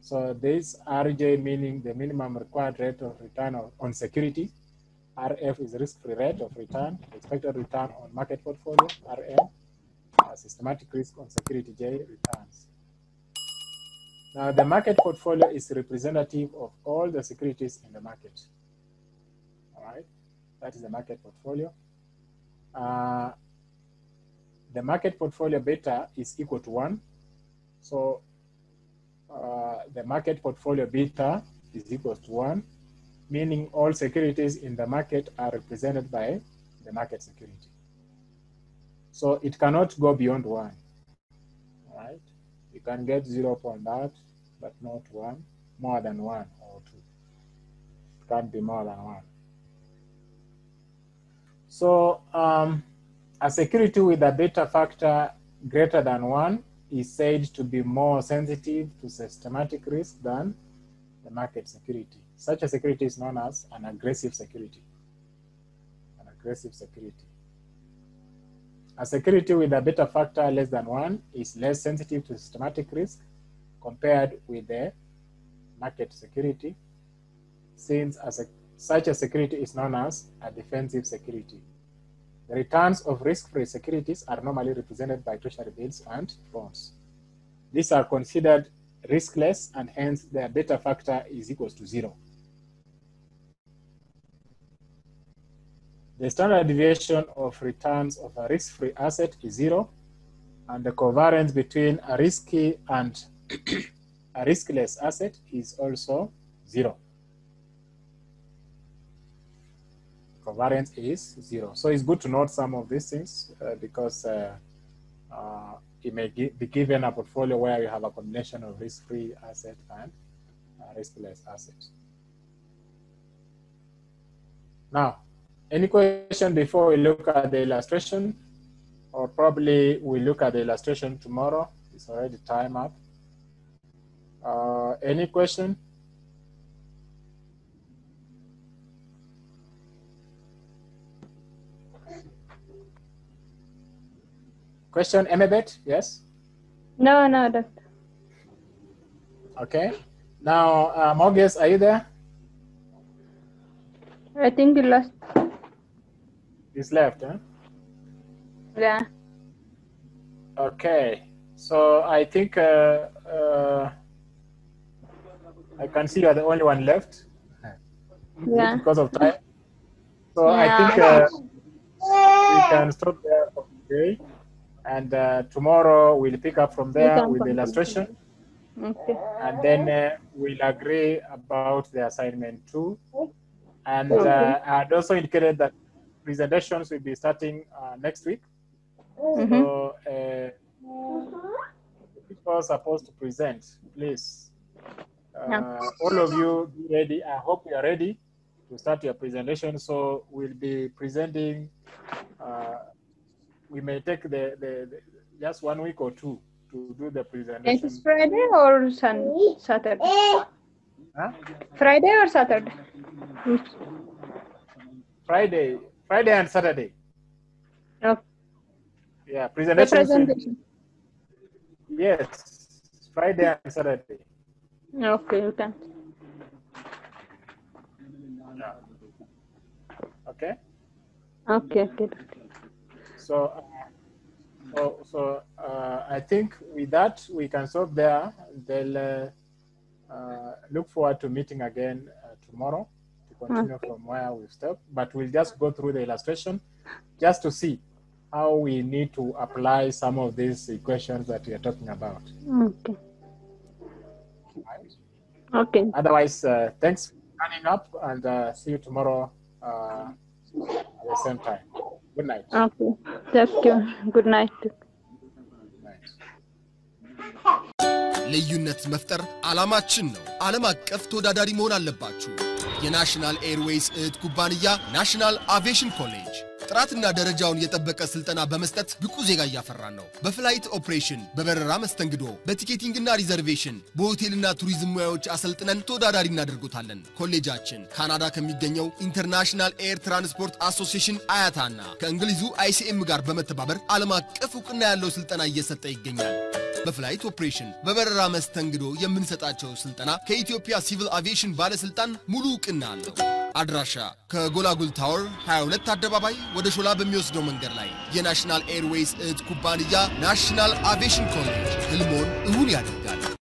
So this RJ meaning the minimum required rate of return of, on security. RF is risk-free rate of return, expected return on market portfolio, RM, uh, systematic risk on security J returns. Now the market portfolio is representative of all the securities in the market. All right, that is the market portfolio. Uh, the market portfolio beta is equal to one. So uh, the market portfolio beta is equal to one, meaning all securities in the market are represented by the market security. So it cannot go beyond one? You can get zero point that, but not one, more than one or two. It can't be more than one. So um, a security with a beta factor greater than one is said to be more sensitive to systematic risk than the market security. Such a security is known as an aggressive security. An aggressive security. A security with a beta factor less than one is less sensitive to systematic risk compared with the market security, since a, such a security is known as a defensive security. The returns of risk-free securities are normally represented by treasury bills and bonds. These are considered riskless and hence their beta factor is equals to zero. The standard deviation of returns of a risk-free asset is zero, and the covariance between a risky and a riskless asset is also zero. Covariance is zero. So it's good to note some of these things uh, because uh, uh, it may be given a portfolio where you have a combination of risk-free asset and riskless asset. Now, any question before we look at the illustration? Or probably we look at the illustration tomorrow. It's already time up. Uh, any question? Question, Emebet? Yes? No, no, doctor. Okay. Now, uh, are you there? I think you lost. He's left, huh? Yeah. Okay. So I think uh, uh, I can see you are the only one left Yeah. because of time. So I think uh, we can stop there for today. And uh, tomorrow we'll pick up from there with the illustration. Okay. and then uh, we'll agree about the assignment two. And uh, Okay. I'd also indicated that presentations will be starting uh, next week. Mhm. So uh, people are supposed to present, please. Uh, Yeah. All of you be ready. I hope you are ready to start your presentation. So we'll be presenting. Uh, we may take the, the, the just one week or two to do the presentation. is Friday or sun Saturday? Huh? Friday or Saturday? Friday, Friday and Saturday. Okay. Yeah, The presentation. yes, Friday and Saturday. Okay, you can. Yeah. Okay. Okay, okay. So, uh, so, so uh, I think with that we can stop there. They'll uh, uh, look forward to meeting again uh, tomorrow to continue from where we stopped. But we'll just go through the illustration just to see how we need to apply some of these equations that we are talking about. Okay. Okay. Otherwise, uh, thanks for turning up and uh, see you tomorrow uh, at the same time. Good night. Okay. Thank you. Good night. night. ልዩነት መፍጠር ዓላማችን ነው። ዓለም አቀፍ ተወዳዳሪ መሆን አለባችሁ። የናሽናል ኤርዌይስ እህት ኩባንያ ናሽናል አቪዬሽን ኮሌጅ ጥራትና ደረጃውን የጠበቀ ስልጠና በመስጠት ብቁ ዜጋ እያፈራን ነው። በፍላይት ኦፕሬሽን፣ በበረራ መስተንግዶ፣ በቲኬቲንግና ሪዘርቬሽን፣ በሆቴልና ቱሪዝም ሙያዎች አሰልጥነን ተወዳዳሪ እናደርጎታለን። ኮሌጃችን ካናዳ ከሚገኘው ኢንተርናሽናል ኤር ትራንስፖርት አሶሲዬሽን አያታና ከእንግሊዙ አይሲኤም ጋር በመተባበር ዓለም አቀፍ እውቅና ያለው ስልጠና እየሰጠ ይገኛል። በፍላይት ኦፕሬሽን፣ በበረራ መስተንግዶ የምንሰጣቸው ስልጠና ከኢትዮጵያ ሲቪል አቪዬሽን ባለስልጣን ሙሉ እውቅና አለው። አድራሻ ከጎላጉል ታወር 22 አደባባይ ወደ ሾላ በሚወስደው መንገድ ላይ የናሽናል ኤርዌይስ እህት ኩባንያ ናሽናል አቪዬሽን ኮሌጅ ህልሞን እውን ያደርጋል።